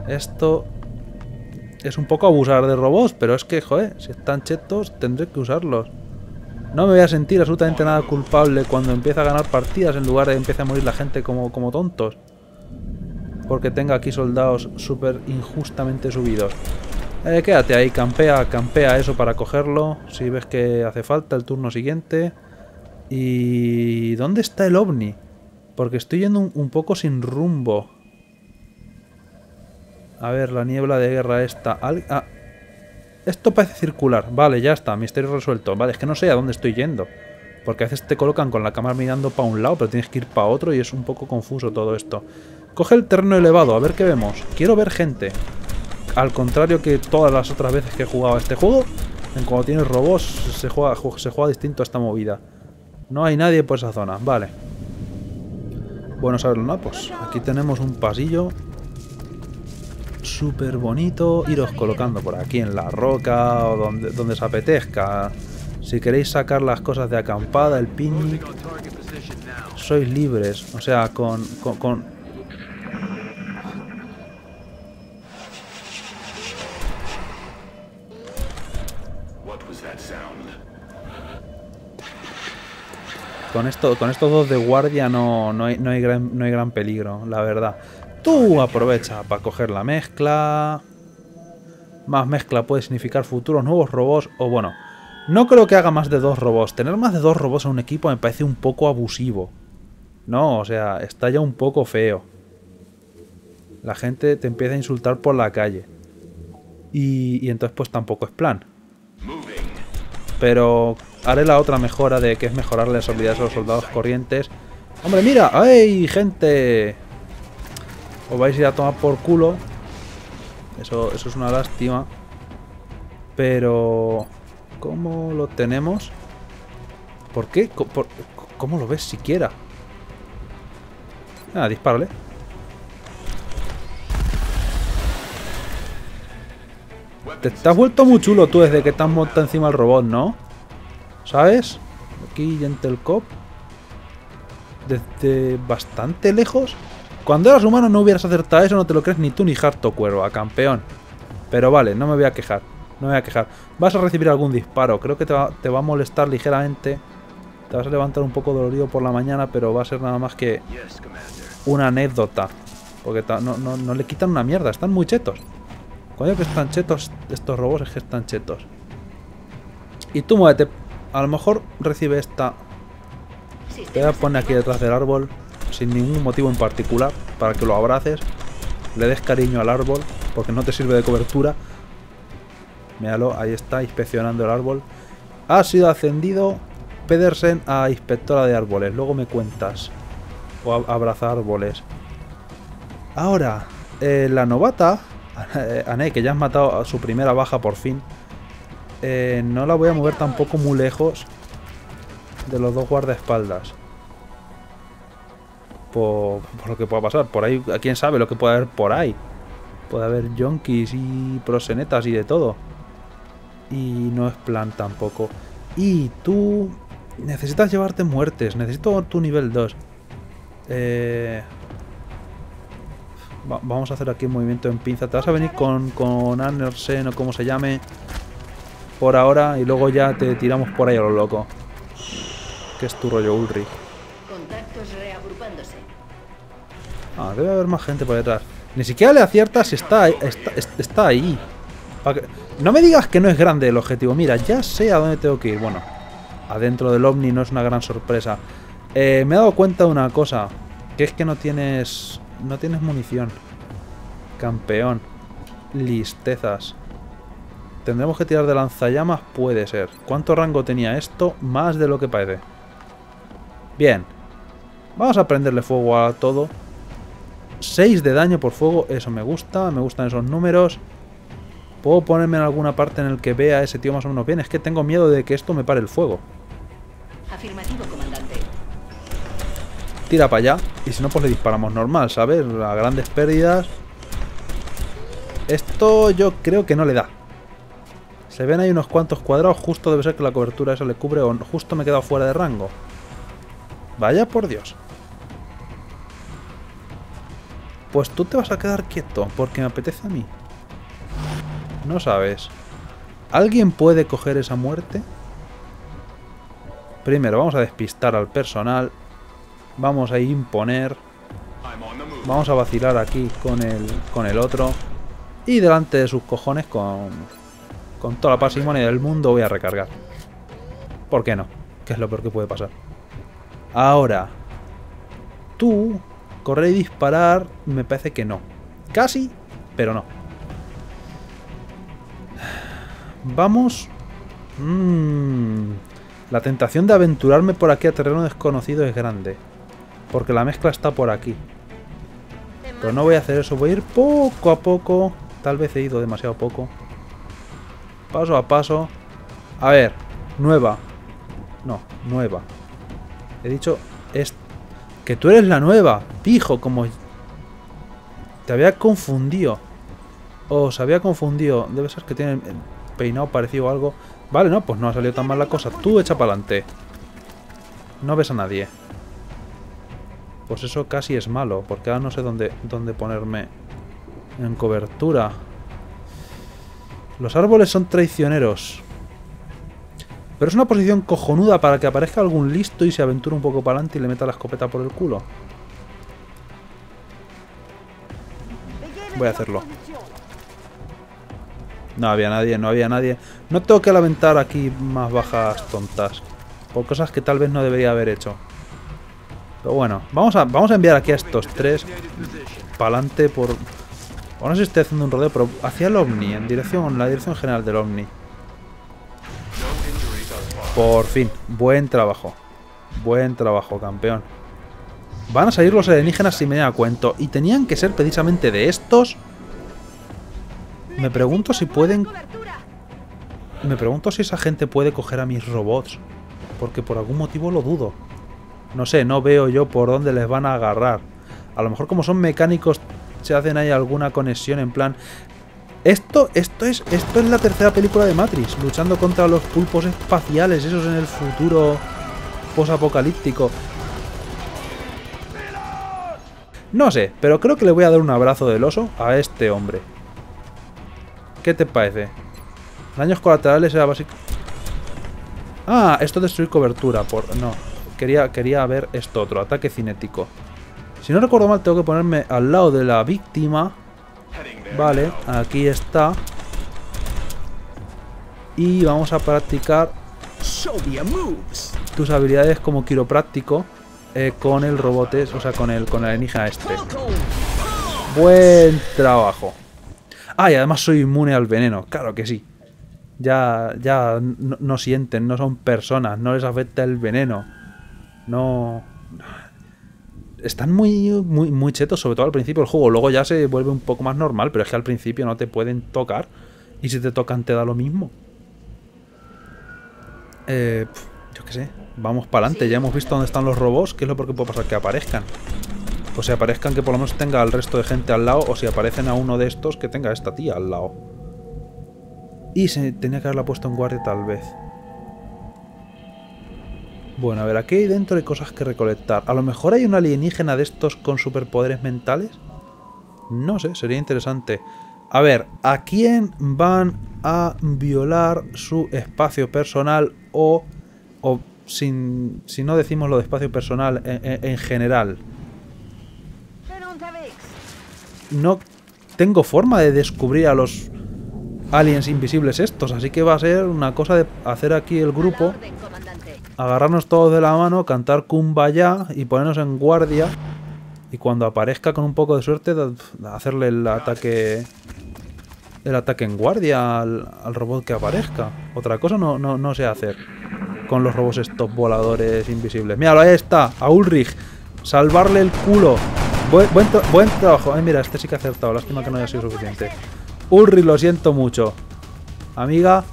Esto es un poco abusar de robots, pero es que, joder, si están chetos tendré que usarlos. No me voy a sentir absolutamente nada culpable cuando empiece a ganar partidas en lugar de empiece a morir la gente como, como tontos. Porque tenga aquí soldados súper injustamente subidos. Eh, quédate ahí, campea, campea eso para cogerlo. Si ves que hace falta el turno siguiente. ¿Y dónde está el ovni? Porque estoy yendo un, un poco sin rumbo. A ver, la niebla de guerra esta. Ah, esto parece circular. Vale, ya está. Misterio resuelto. Vale, es que no sé a dónde estoy yendo. Porque a veces te colocan con la cámara mirando para un lado, pero tienes que ir para otro y es un poco confuso todo esto. Coge el terreno elevado, a ver qué vemos. Quiero ver gente. Al contrario que todas las otras veces que he jugado a este juego, en cuando tienes robots se juega, ju- se juega distinto a esta movida. No hay nadie por esa zona, vale. Bueno saberlo, ¿no? Pues aquí tenemos un pasillo súper bonito. Iros colocando por aquí en la roca o donde, donde os apetezca. Si queréis sacar las cosas de acampada, el picnic, sois libres. O sea, con, con, con- Con, esto, con estos dos de guardia no, no, hay, no, hay gran, no hay gran peligro, la verdad. Tú aprovecha para coger la mezcla. Más mezcla puede significar futuros nuevos robots. O bueno, no creo que haga más de dos robots. Tener más de dos robots en un equipo me parece un poco abusivo. No, o sea, está ya un poco feo. La gente te empieza a insultar por la calle. Y, y entonces pues tampoco es plan. Pero haré la otra mejora de que es mejorar las habilidades a los soldados corrientes. ¡Hombre, mira! ¡Ay, gente! Os vais a ir a tomar por culo. Eso, es una lástima. Pero... ¿Cómo lo tenemos? ¿Por qué? ¿Cómo lo ves siquiera? Ah, dispárale. Te, te has vuelto muy chulo tú desde que te has montado encima el robot, ¿no? ¿Sabes? Aquí Gentle Cop. Desde bastante lejos. Cuando eras humano no hubieras acertado eso, no te lo crees ni tú ni Harto Cuervo, a campeón. Pero vale, no me voy a quejar. No me voy a quejar. Vas a recibir algún disparo. Creo que te va, a molestar ligeramente. Te vas a levantar un poco dolorido por la mañana, pero va a ser nada más que una anécdota. Porque no, no- no le quitan una mierda. Están muy chetos. Coño que están chetos estos robots, es que están chetos. Y tú muévete. A lo mejor recibe esta. Te voy a poner aquí detrás del árbol. Sin ningún motivo en particular. Para que lo abraces. Le des cariño al árbol. Porque no te sirve de cobertura. Míralo, ahí está, inspeccionando el árbol. Ha sido ascendido Pedersen a inspectora de árboles. Luego me cuentas. O abraza árboles. Ahora, eh, la novata, Ané, que ya has matado a su primera baja por fin, eh, no la voy a mover tampoco muy lejos. de los dos guardaespaldas. Por, lo que pueda pasar. Por ahí, quién sabe lo que puede haber por ahí. Puede haber yonkis y prosenetas y de todo. Y no es plan tampoco. Y tú necesitas llevarte muertes. Necesito tu nivel 2. Eh, va- vamos a hacer aquí un movimiento en pinza. Te vas a venir con, con Andersen o como se llame. Por ahora. Y luego ya te tiramos por ahí a lo loco. Que es tu rollo Ulrich. Ah, debe haber más gente por detrás. Ni siquiera le aciertas si está. Está, es- está ahí. No me digas que no es grande el objetivo. Mira, ya sé a dónde tengo que ir. Bueno, adentro del ovni no es una gran sorpresa. Eh, me he dado cuenta de una cosa. Que es que no tienes... No tienes munición. Campeón. Listezas. ¿Tendremos que tirar de lanzallamas? Puede ser. ¿Cuánto rango tenía esto? Más de lo que parece. Bien. Vamos a prenderle fuego a todo. 6 de daño por fuego, eso me gusta, me gustan esos números. Puedo ponerme en alguna parte en el que vea a ese tío más o menos bien. Es que tengo miedo de que esto me pare el fuego. Afirmativo, comandante. Tira para allá. Y si no, pues le disparamos normal, ¿sabes? A grandes pérdidas. Esto yo creo que no le da. Se ven ahí unos cuantos cuadrados. Justo debe ser que la cobertura eso le cubre o justo me he quedado fuera de rango. Vaya por Dios. Pues tú te vas a quedar quieto, porque me apetece a mí. No sabes. ¿Alguien puede coger esa muerte? Primero vamos a despistar al personal. Vamos a imponer. Vamos a vacilar aquí con el, con el otro. Y delante de sus cojones, con, con toda la parsimonia del mundo, voy a recargar. ¿Por qué no? Que es lo peor que puede pasar. Ahora, tú, correr y disparar, me parece que no. Casi, pero no. Vamos. Mm, la tentación de aventurarme por aquí a terreno desconocido es grande. Porque la mezcla está por aquí. Pero no voy a hacer eso, voy a ir poco a poco. Tal vez he ido demasiado poco. Paso a paso. A ver, nueva. No, nueva. He dicho es que tú eres la nueva, pijo, como te había confundido. O se había confundido. Debe ser que tiene peinado parecido o algo. Vale, no, pues no ha salido tan mal la cosa. Tú echa para adelante. No ves a nadie. Pues eso casi es malo, porque ahora no sé dónde, dónde ponerme en cobertura. Los árboles son traicioneros. Pero es una posición cojonuda para que aparezca algún listo y se aventure un poco para adelante y le meta la escopeta por el culo. Voy a hacerlo. No había nadie, no había nadie. No tengo que lamentar aquí más bajas tontas. Por cosas que tal vez no debería haber hecho. Pero bueno, vamos a, vamos a enviar aquí a estos tres para adelante por... O no sé si estoy haciendo un rodeo, pero hacia el Omni, en dirección, la dirección general del Omni. Por fin, buen trabajo. Buen trabajo, campeón. Van a salir los alienígenas si me da cuento. Y tenían que ser precisamente de estos. Me pregunto si pueden... Me pregunto si esa gente puede coger a mis robots. Porque por algún motivo lo dudo. No sé, no veo yo por dónde les van a agarrar. A lo mejor como son mecánicos se hacen ahí alguna conexión en plan... Esto, esto es, esto es la tercera película de Matrix, luchando contra los pulpos espaciales, esos en el futuro posapocalíptico. No sé, pero creo que le voy a dar un abrazo del oso a este hombre. ¿Qué te parece? Daños colaterales era básico. Ah, esto es destruir cobertura. Por... No, quería, quería ver esto otro, ataque cinético. Si no recuerdo mal, tengo que ponerme al lado de la víctima. Vale, aquí está. Y vamos a practicar tus habilidades como quiropráctico eh, con el robot, es- o sea, con el, con el alienígena este. Buen trabajo. Ah, y además soy inmune al veneno, claro que sí. Ya, ya no, no sienten, no son personas, no les afecta el veneno. No. Están muy, muy, muy chetos, sobre todo al principio del juego. Luego ya se vuelve un poco más normal, pero es que al principio no te pueden tocar. Y si te tocan, te da lo mismo. Eh, yo qué sé. Vamos para adelante. Ya hemos visto dónde están los robots. ¿Qué es lo que puede pasar? Que aparezcan. O si aparezcan que por lo menos tenga al resto de gente al lado. O si aparecen a uno de estos que tenga a esta tía al lado. Y se tenía que haberla puesto en guardia tal vez. Bueno, a ver, aquí dentro hay cosas que recolectar. A lo mejor hay un alienígena de estos con superpoderes mentales. No sé, sería interesante. A ver, ¿a quién van a violar su espacio personal o, o sin, si no decimos lo de espacio personal en general? No tengo forma de descubrir a los aliens invisibles estos, así que va a ser una cosa de hacer aquí el grupo, agarrarnos todos de la mano, cantar Kumbaya y ponernos en guardia. Y cuando aparezca con un poco de suerte, hacerle el ataque. El ataque en guardia al, al robot que aparezca. Otra cosa no, no, no sé hacer. Con los robots estos voladores invisibles. Míralo, ahí está. A Ulrich. Salvarle el culo. Buen, buen trabajo. Ay, mira, este sí que ha acertado. Lástima que no haya sido suficiente. Ulrich, lo siento mucho. Amiga.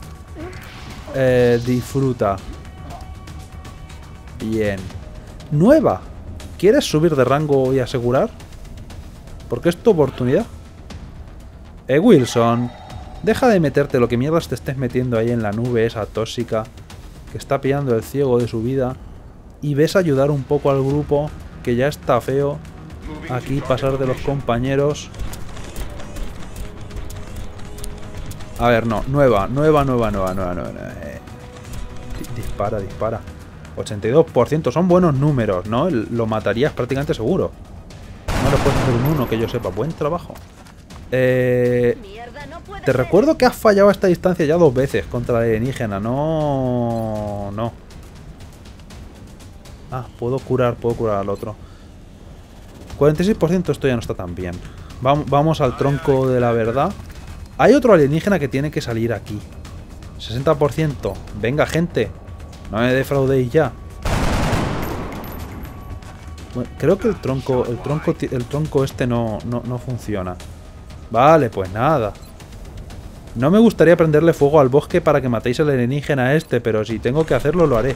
eh, disfruta. Bien. Nueva. ¿Quieres subir de rango y asegurar? Porque es tu oportunidad. Eh, Wilson. Deja de meterte lo que mierdas te estés metiendo ahí en la nube esa tóxica que está pillando el ciego de su vida. Y ves ayudar un poco al grupo que ya está feo aquí pasar de los compañeros. A ver, no, nueva, nueva, nueva, nueva, nueva, nueva. eh. Di- Dispara, dispara. 82% son buenos números, ¿no? Lo matarías prácticamente seguro. No le puedes hacer un 1 que yo sepa. Buen trabajo. Eh, te recuerdo que has fallado a esta distancia ya dos veces contra la alienígena. No... No. Ah, puedo curar, puedo curar al otro. 46% esto ya no está tan bien. Vam- Vamos al tronco de la verdad. Hay otro alienígena que tiene que salir aquí. 60%. Venga, gente. No me defraudéis ya. Creo que el tronco, el tronco, el tronco este no, no, no funciona. Vale, pues nada. No me gustaría prenderle fuego al bosque para que matéis al alienígena este, pero si tengo que hacerlo, lo haré.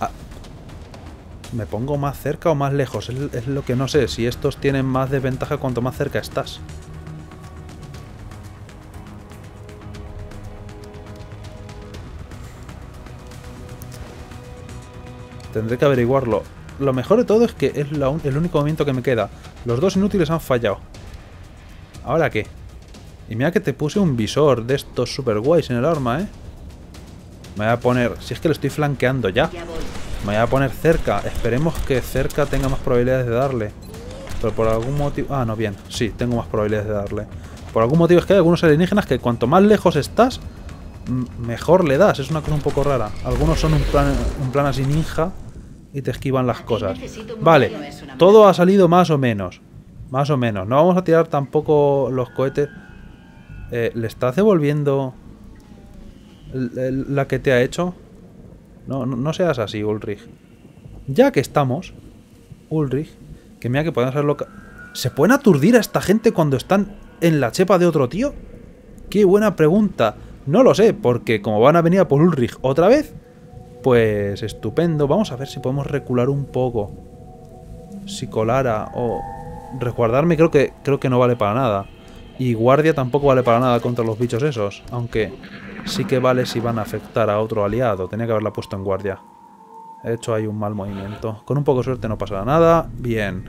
Ah. ¿Me pongo más cerca o más lejos? Es lo que no sé. Si estos tienen más desventaja cuanto más cerca estás. Tendré que averiguarlo. Lo mejor de todo es que es la un- el único movimiento que me queda. Los dos inútiles han fallado. ¿Ahora qué? Y mira que te puse un visor de estos super guays en el arma, ¿eh? Me voy a poner... Si es que lo estoy flanqueando ya. Me voy a poner cerca. Esperemos que cerca tenga más probabilidades de darle. Pero por algún motivo... Ah, no, bien. Sí, tengo más probabilidades de darle. Por algún motivo es que hay algunos alienígenas que cuanto más lejos estás, mejor le das. Es una cosa un poco rara. Algunos son un plan, un plan así ninja y te esquivan las cosas. Vale, todo ha salido más o menos. Más o menos. No vamos a tirar tampoco los cohetes. Eh, ¿Le estás devolviendo la que te ha hecho? No, no, no seas así, Ulrich. Ya que estamos, Ulrich, que mira que podemos hacerlo... ca- ¿Se pueden aturdir a esta gente cuando están en la chepa de otro tío? Qué buena pregunta. No lo sé, porque como van a venir a por Ulrich otra vez, pues estupendo. Vamos a ver si podemos recular un poco. Si colara o resguardarme creo que creo que no vale para nada. Y guardia tampoco vale para nada contra los bichos esos, aunque sí que vale si van a afectar a otro aliado. Tenía que haberla puesto en guardia. He hecho ahí un mal movimiento. Con un poco de suerte no pasará nada. Bien.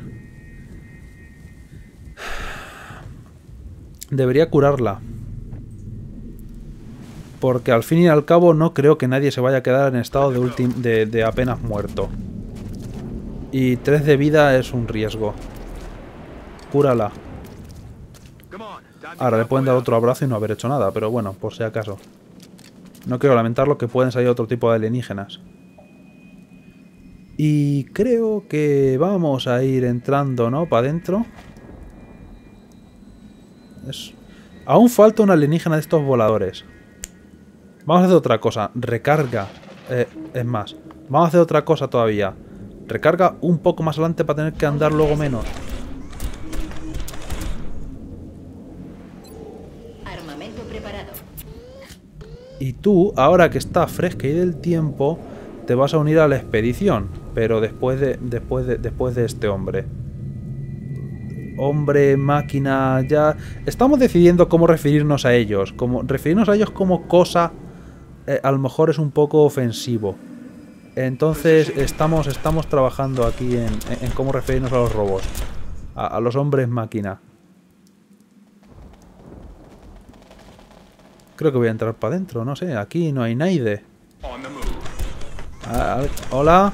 Debería curarla. Porque al fin y al cabo no creo que nadie se vaya a quedar en estado de, de, de apenas muerto. Y 3 de vida es un riesgo. Cúrala. Ahora le pueden dar otro abrazo y no haber hecho nada, pero bueno, por si acaso. No quiero lamentarlo que pueden salir otro tipo de alienígenas. Y creo que vamos a ir entrando, ¿no? Para adentro. Aún falta un alienígena de estos voladores. Vamos a hacer otra cosa. Recarga. Eh, es más, vamos a hacer otra cosa todavía. Recarga un poco más adelante para tener que andar luego menos. Armamento preparado. Y tú, ahora que está fresca y del tiempo, te vas a unir a la expedición. Pero después de, después de, después de este hombre. Hombre, máquina, ya... Estamos decidiendo cómo referirnos a ellos. Como, referirnos a ellos como cosa, eh, a lo mejor es un poco ofensivo. Entonces estamos, estamos trabajando aquí en, en cómo referirnos a los robots. A, los hombres máquina. Creo que voy a entrar para adentro, no sé. Aquí no hay nadie. Hola.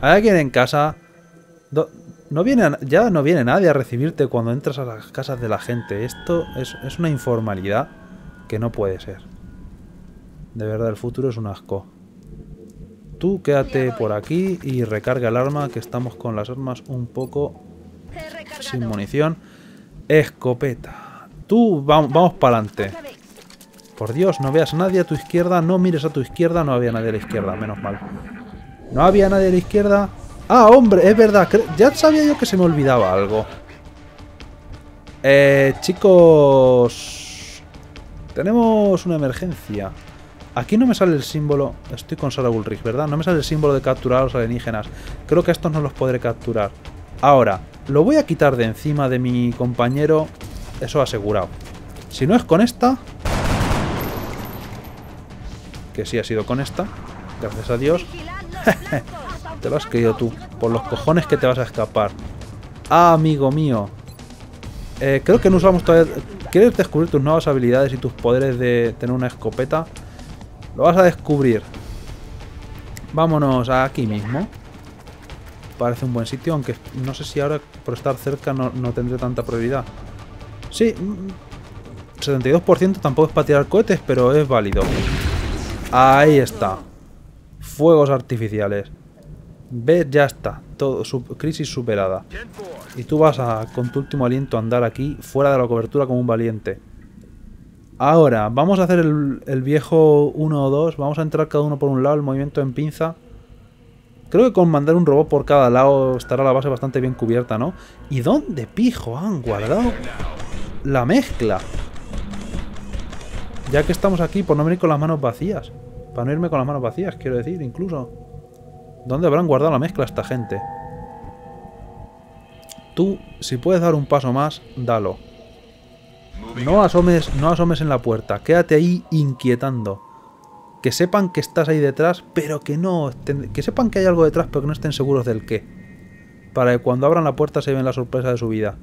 ¿Hay alguien en casa? No viene ya no viene nadie a recibirte cuando entras a las casas de la gente. Esto es, es una informalidad que no puede ser. De verdad, el futuro es un asco. Tú quédate por aquí y recarga el arma, que estamos con las armas un poco sin munición. Escopeta. Tú, va- vamos para adelante. Por Dios, no veas a nadie a tu izquierda, no mires a tu izquierda, no había nadie a la izquierda, menos mal. No había nadie a la izquierda. Ah, hombre, es verdad, ya sabía yo que se me olvidaba algo. Eh, chicos... Tenemos una emergencia. Aquí no me sale el símbolo... Estoy con Sara Ulrich, ¿verdad? No me sale el símbolo de capturar a los alienígenas. Creo que estos no los podré capturar. Ahora, lo voy a quitar de encima de mi compañero. Eso asegurado. Si no es con esta... Que sí ha sido con esta. Gracias a Dios. te lo has querido tú. Por los cojones que te vas a escapar. Ah, amigo mío. Eh, creo que no usamos todavía... ¿Quieres descubrir tus nuevas habilidades y tus poderes de tener una escopeta? Lo vas a descubrir. Vámonos aquí mismo. Parece un buen sitio, aunque no sé si ahora por estar cerca no, tendré tanta prioridad. Sí, mm, 72% tampoco es para tirar cohetes, pero es válido. Ahí está. Fuegos artificiales. Ve, ya está. Todo, crisis superada. Y tú vas a, con tu último aliento, a andar aquí, fuera de la cobertura como un valiente. Ahora, vamos a hacer el, viejo 1 o 2. Vamos a entrar cada uno por un lado, el movimiento en pinza. Creo que con mandar un robot por cada lado estará la base bastante bien cubierta, ¿no? ¿Y dónde, pijo, han guardado la mezcla? Ya que estamos aquí, por no venir con las manos vacías. Para no irme con las manos vacías, quiero decir, incluso. ¿Dónde habrán guardado la mezcla esta gente? Tú, si puedes dar un paso más, dalo. No asomes, no asomes en la puerta. Quédate ahí inquietando. Que sepan que estás ahí detrás, pero que no... estén- que sepan que hay algo detrás, pero que no estén seguros del qué. Para que cuando abran la puerta se ven la sorpresa de su vida.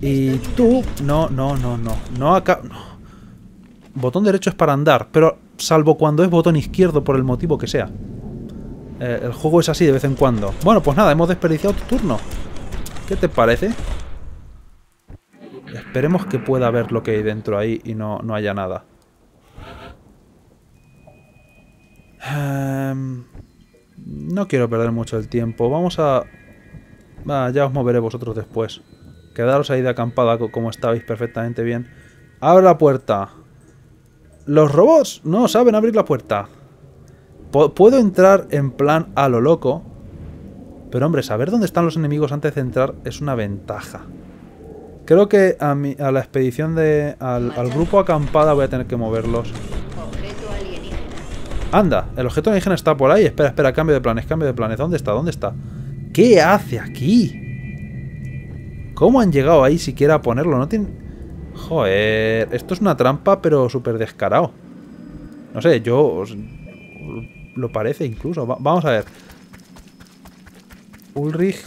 Y tú... No, no, no, no. No acá... No. Botón derecho es para andar, pero salvo cuando es botón izquierdo por el motivo que sea. Eh, el juego es así de vez en cuando. Bueno, pues nada, hemos desperdiciado tu turno. ¿Qué te parece? Esperemos que pueda ver lo que hay dentro ahí y no, no haya nada. Ehm, no quiero perder mucho el tiempo. Vamos a... Ya os moveré vosotros después. Quedaros ahí de acampada co- como estabais perfectamente bien. Abre la puerta. Los robots no saben abrir la puerta. Puedo entrar en plan a lo loco. Pero hombre, saber dónde están los enemigos antes de entrar es una ventaja. Creo que a, mi- a la expedición de... Al, al grupo acampada voy a tener que moverlos. Anda, el objeto alienígena está por ahí. Espera, espera, cambio de planes, cambio de planes. ¿Dónde está? ¿Dónde está? ¿Qué hace aquí? ¿Cómo han llegado ahí siquiera a ponerlo? No tienen... Joder, esto es una trampa, pero súper descarado. No sé, yo... os- Lo parece incluso. Va- vamos a ver. Ulrich.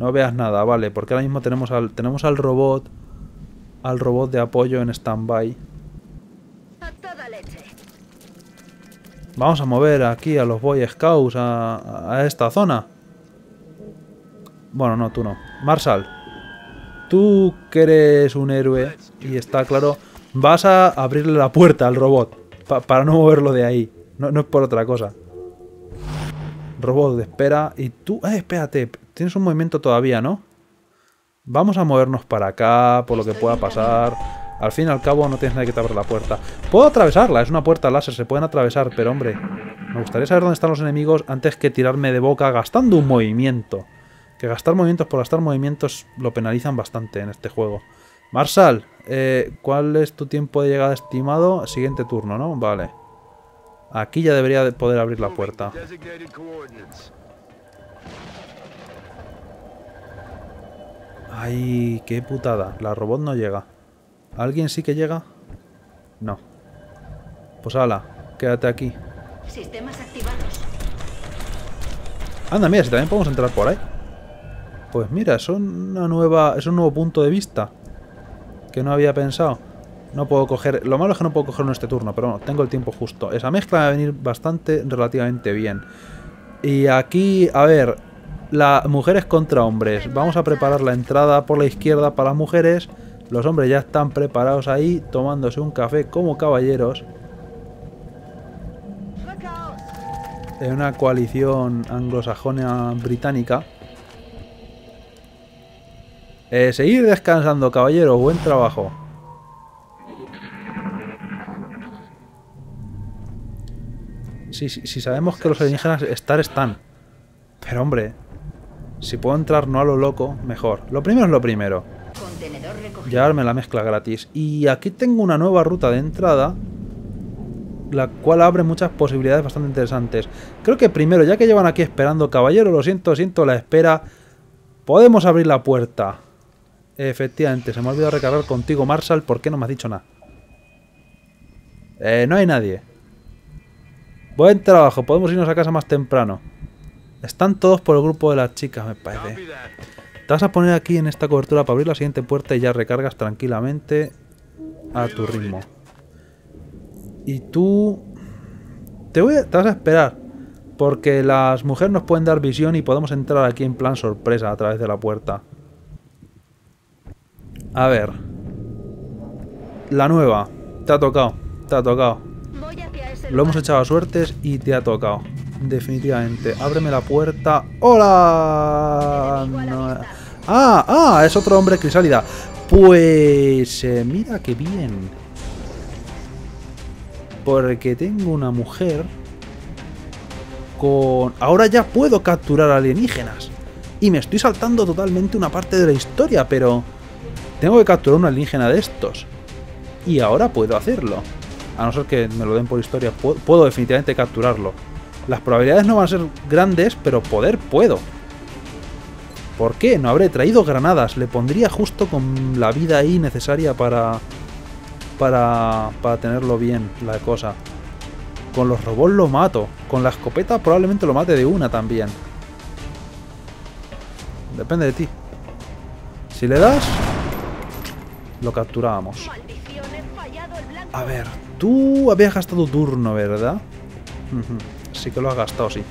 No veas nada, vale, porque ahora mismo tenemos al, tenemos al robot. Al robot de apoyo en stand-by. Vamos a mover aquí a los Boy Scouts a, esta zona. Bueno, no, tú no. Marshall, tú que eres un héroe y está claro, vas a abrirle la puerta al robot pa- para no moverlo de ahí. No, no es por otra cosa. Robot, espera. Y tú, eh, espérate, tienes un movimiento todavía, ¿no? Vamos a movernos para acá, por lo que pueda pasar. Al fin y al cabo no tienes nadie que te abra la puerta. Puedo atravesarla, es una puerta láser, se pueden atravesar, pero hombre, me gustaría saber dónde están los enemigos antes que tirarme de boca gastando un movimiento. Que gastar movimientos por gastar movimientos lo penalizan bastante en este juego. Marsal, eh, ¿cuál es tu tiempo de llegada estimado? Siguiente turno, ¿no? Vale. Aquí ya debería de poder abrir la puerta. Ay, qué putada. La robot no llega. ¿Alguien sí que llega? No. Pues ala, quédate aquí. Sistemas activados. Anda, mira, si también podemos entrar por ahí. Pues mira, es una nueva. Es un nuevo punto de vista. Que no había pensado. No puedo coger. Lo malo es que no puedo cogerlo en este turno, pero bueno, tengo el tiempo justo. Esa mezcla va a venir bastante relativamente bien. Y aquí, a ver. Las mujeres contra hombres. Vamos a preparar la entrada por la izquierda para las mujeres. Los hombres ya están preparados ahí, tomándose un café como caballeros. En una coalición anglosajona británica. Eh, seguir descansando, caballero. Buen trabajo. Sí, sabemos que los alienígenas estar están. Pero hombre, si puedo entrar no a lo loco, mejor. Lo primero es lo primero. Llevarme la mezcla gratis. Y aquí tengo una nueva ruta de entrada. La cual abre muchas posibilidades bastante interesantes. Creo que primero, ya que llevan aquí esperando, caballero, lo siento, siento la espera. Podemos abrir la puerta. Efectivamente, se me ha olvidado recargar contigo, Marshall. ¿Por qué no me has dicho nada? Eh, no hay nadie. Buen trabajo, podemos irnos a casa más temprano. Están todos por el grupo de las chicas, me parece. Te vas a poner aquí en esta cobertura para abrir la siguiente puerta y ya recargas tranquilamente a tu ritmo. Y tú... Te, voy a, te vas a esperar. Porque las mujeres nos pueden dar visión y podemos entrar aquí en plan sorpresa a través de la puerta. A ver. La nueva. Te ha tocado. Te ha tocado. Lo hemos echado a suertes y te ha tocado. Definitivamente. Ábreme la puerta. ¡Hola! Ah, ah, es otro hombre crisálida. Pues eh, mira qué bien. Porque tengo una mujer con... Ahora ya puedo capturar alienígenas. Y me estoy saltando totalmente una parte de la historia, pero... Tengo que capturar un alienígena de estos. Y ahora puedo hacerlo. A no ser que me lo den por historia, pu- puedo definitivamente capturarlo. Las probabilidades no van a ser grandes, pero poder puedo. ¿Por qué? No habré traído granadas. Le pondría justo con la vida ahí necesaria para... Para, para tenerlo bien, la cosa. Con los robots lo mato. Con la escopeta probablemente lo mate de una también. Depende de ti. Si le das, lo capturábamos. A ver, tú habías gastado turno, ¿verdad? Sí que lo has gastado, sí.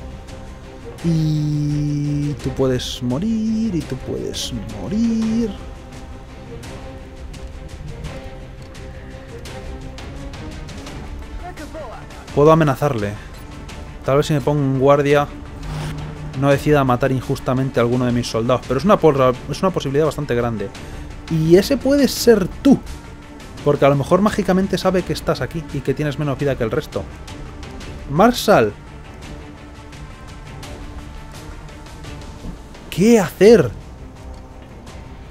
Y tú puedes morir, y tú puedes morir. Puedo amenazarle. Tal vez si me pongo en guardia no decida matar injustamente a alguno de mis soldados. Pero es una, porra- es una posibilidad bastante grande. Y ese puede ser tú. Porque a lo mejor mágicamente sabe que estás aquí y que tienes menos vida que el resto. Marshall. ¿Qué hacer?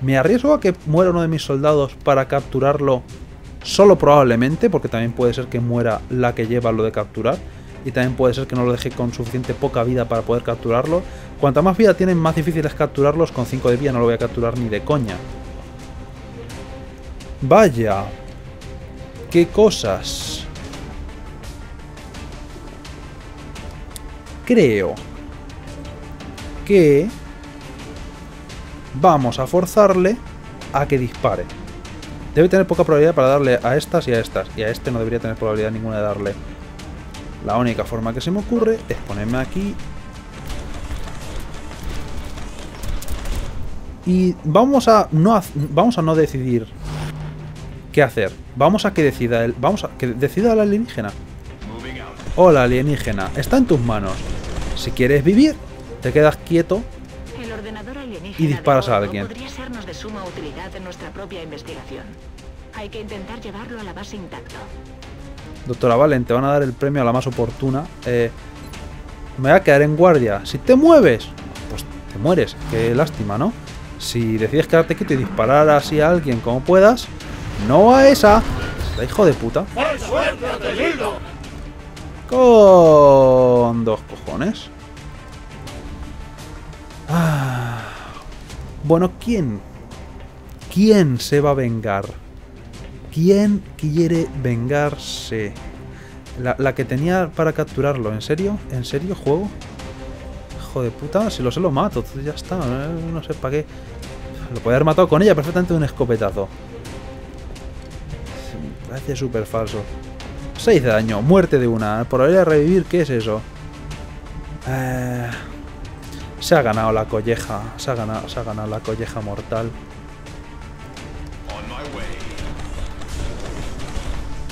¿Me arriesgo a que muera uno de mis soldados para capturarlo? Solo probablemente, porque también puede ser que muera la que lleva lo de capturar. Y también puede ser que no lo deje con suficiente poca vida para poder capturarlo. Cuanta más vida tienen, más difícil es capturarlos. Con 5 de vida no lo voy a capturar ni de coña. Vaya. ¿Qué cosas? Creo que vamos a forzarle a que dispare. Debe tener poca probabilidad para darle a estas y a estas. Y a este no debería tener probabilidad ninguna de darle. La única forma que se me ocurre es ponerme aquí. Y vamos a no, vamos a no decidir qué hacer. Vamos a que decida el, vamos a que decida el alienígena. Hola alienígena, está en tus manos. Si quieres vivir, te quedas quieto. Y disparas a alguien. podría sernos de suma utilidad en nuestra propia investigación. Hay que intentar llevarlo a la base intacto. Doctora Valen, te van a dar el premio a la más oportuna. Eh, me voy a quedar en guardia. Si te mueves, pues te mueres. Qué lástima, ¿no? Si decides quedarte quieto y disparar así a alguien como puedas, no a esa. La hijo de puta. Con dos cojones. Ah. Bueno, ¿quién? ¿Quién se va a vengar? ¿Quién quiere vengarse? La, la que tenía para capturarlo, ¿en serio? ¿En serio juego? Hijo de puta, si lo sé lo mato, ya está, eh, no sé para qué. Lo podía haber matado con ella perfectamente de un escopetazo. Parece súper falso. 6 de daño, muerte de una. Probabilidad de revivir, ¿qué es eso? Eh, se ha ganado la colleja. Se ha ganado, se ha ganado la colleja mortal.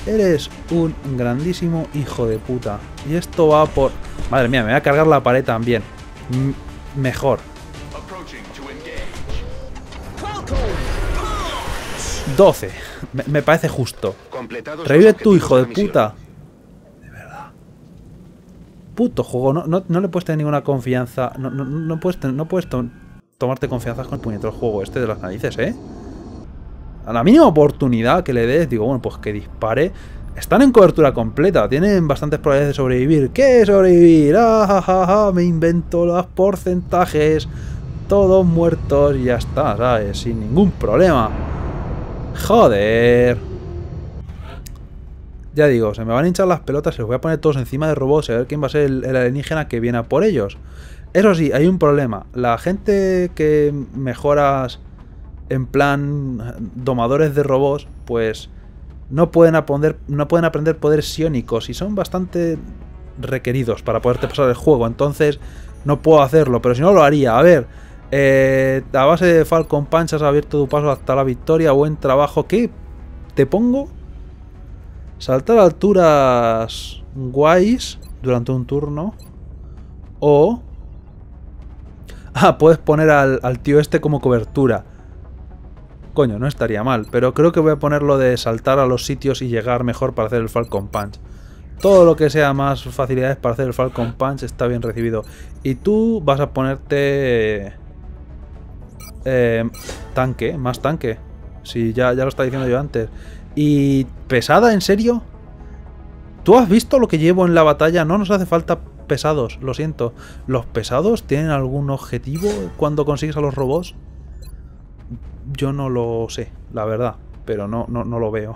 Eres un grandísimo hijo de puta. Y esto va por... Madre mía, me voy a cargar la pared también. M- mejor. 12. Me, me parece justo. Revive tú, hijo de puta. Puto juego, no, no, no le puedes tener ninguna confianza. No, no, no puedes, no puedes to- tomarte confianza con el puñetero juego este de las narices, ¿eh? A la mínima oportunidad que le des, digo, bueno, pues que dispare. Están en cobertura completa, tienen bastantes probabilidades de sobrevivir. ¿Qué sobrevivir? Ah, ja, ja, me invento los porcentajes. Todos muertos y ya está, ¿sabes? Sin ningún problema. Joder. Ya digo, se me van a hinchar las pelotas y los voy a poner todos encima de robots y a ver quién va a ser el, el alienígena que viene a por ellos. Eso sí, hay un problema. La gente que mejoras en plan domadores de robots, pues no pueden aprender, no pueden aprender poderes psiónicos y son bastante requeridos para poderte pasar el juego. Entonces no puedo hacerlo, pero si no lo haría. A ver, eh, a base de Falcon Punch has abierto tu paso hasta la victoria. Buen trabajo. ¿Qué te pongo? Saltar alturas guays durante un turno. O... Ah, puedes poner al, al tío este como cobertura. Coño, no estaría mal, pero creo que voy a ponerlo de saltar a los sitios y llegar mejor para hacer el Falcon Punch. Todo lo que sea más facilidades para hacer el Falcon Punch está bien recibido. Y tú vas a ponerte... eh, tanque, más tanque. Si ya, ya lo estaba diciendo yo antes. Y pesada, ¿en serio? ¿Tú has visto lo que llevo en la batalla? No nos hace falta pesados, lo siento. ¿Los pesados tienen algún objetivo cuando consigues a los robots? Yo no lo sé, la verdad, pero no, no, no lo veo.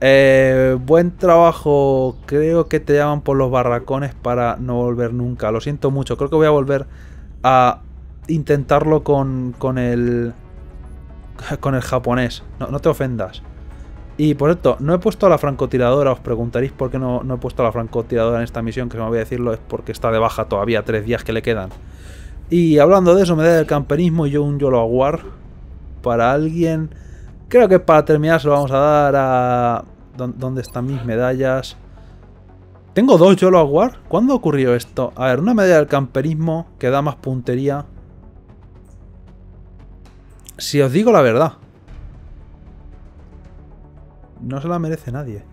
Eh, buen trabajo, creo que te llaman por los barracones para no volver nunca. Lo siento mucho, creo que voy a volver a intentarlo con, con el... Con el japonés, no, no te ofendas. Y por cierto, no he puesto a la francotiradora, os preguntaréis por qué no, no he puesto a la francotiradora en esta misión, que se me voy a decirlo, es porque está de baja todavía, tres días que le quedan. Y hablando de eso, me da el camperismo y yo un Yolo Aguar para alguien. Creo que para terminar se lo vamos a dar a... ¿Dó- ¿Dónde están mis medallas? Tengo dos Yolo Aguar. ¿Cuándo ocurrió esto? A ver, una medalla del camperismo que da más puntería. Si os digo la verdad, no se la merece nadie.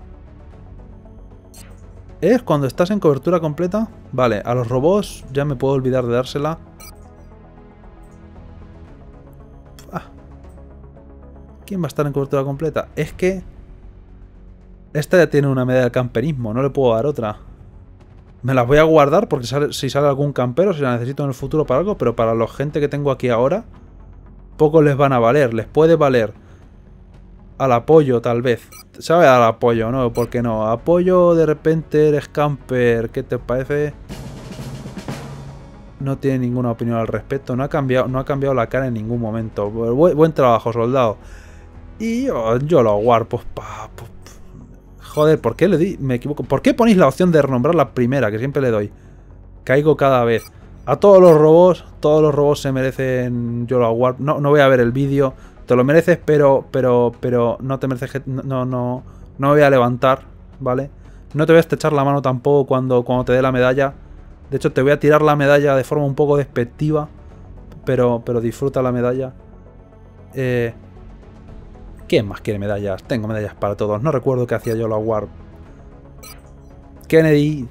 Es cuando estás en cobertura completa. Vale, a los robots ya me puedo olvidar de dársela. Ah. ¿Quién va a estar en cobertura completa? Es que... Esta ya tiene una medalla de camperismo, no le puedo dar otra. Me las voy a guardar porque si sale algún campero, si la necesito en el futuro para algo, pero para la gente que tengo aquí ahora, poco les van a valer. Les puede valer al apoyo, tal vez. ¿Sabe al apoyo, no? ¿Por qué no? Apoyo, de repente eres camper, ¿qué te parece? No tiene ninguna opinión al respecto. No ha cambiado, no ha cambiado la cara en ningún momento. Bu- Buen, trabajo, soldado. Y yo, yo lo aguardo, pues, pues, Joder, ¿por qué le di? Me equivoco. ¿Por qué ponéis la opción de renombrar la primera, que siempre le doy? Caigo cada vez. A todos los robots, todos los robots se merecen yo lo aguardo. No, no voy a ver el vídeo. Te lo mereces, pero, pero, pero no te mereces que... No, no, no, me voy a levantar, ¿vale? No te voy a estrechar la mano tampoco cuando, cuando te dé la medalla. De hecho, te voy a tirar la medalla de forma un poco despectiva. Pero, pero disfruta la medalla. Eh, ¿Quién más quiere medallas? Tengo medallas para todos. No recuerdo qué hacía yo la War. Kennedy.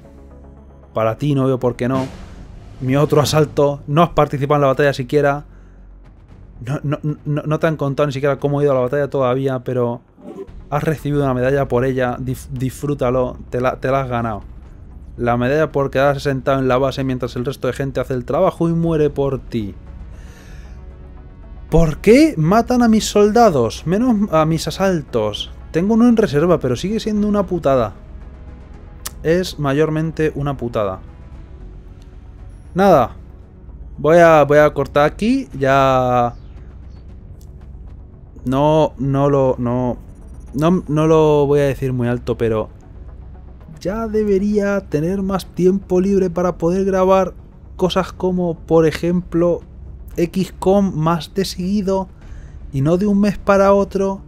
Para ti no veo por qué no. Mi otro asalto. No has participado en la batalla siquiera. No, no, no, te han contado ni siquiera cómo ha ido la batalla todavía, pero has recibido una medalla por ella. Disfrútalo, te la, te la has ganado. La medalla por quedarse sentado en la base mientras el resto de gente hace el trabajo y muere por ti. ¿Por qué matan a mis soldados? Menos a mis asaltos. Tengo uno en reserva, pero sigue siendo una putada. Es mayormente una putada. Nada. Voy a, voy a cortar aquí. Ya... No, no lo... No, no, no lo voy a decir muy alto, pero... Ya debería tener más tiempo libre para poder grabar cosas como, por ejemplo, XCOM más de seguido y no de un mes para otro.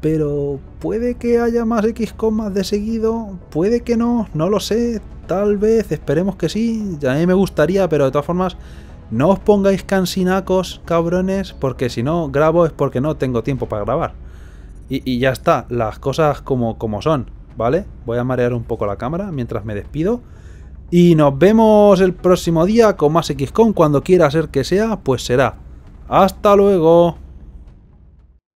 Pero puede que haya más XCOM más de seguido, puede que no, no lo sé, tal vez, esperemos que sí, a mí me gustaría, pero de todas formas, no os pongáis cansinacos, cabrones, porque si no grabo es porque no tengo tiempo para grabar. Y, ya está, las cosas como, como son, ¿vale? Voy a marear un poco la cámara mientras me despido. Y nos vemos el próximo día con más XCOM, cuando quiera ser que sea, pues será. Hasta luego.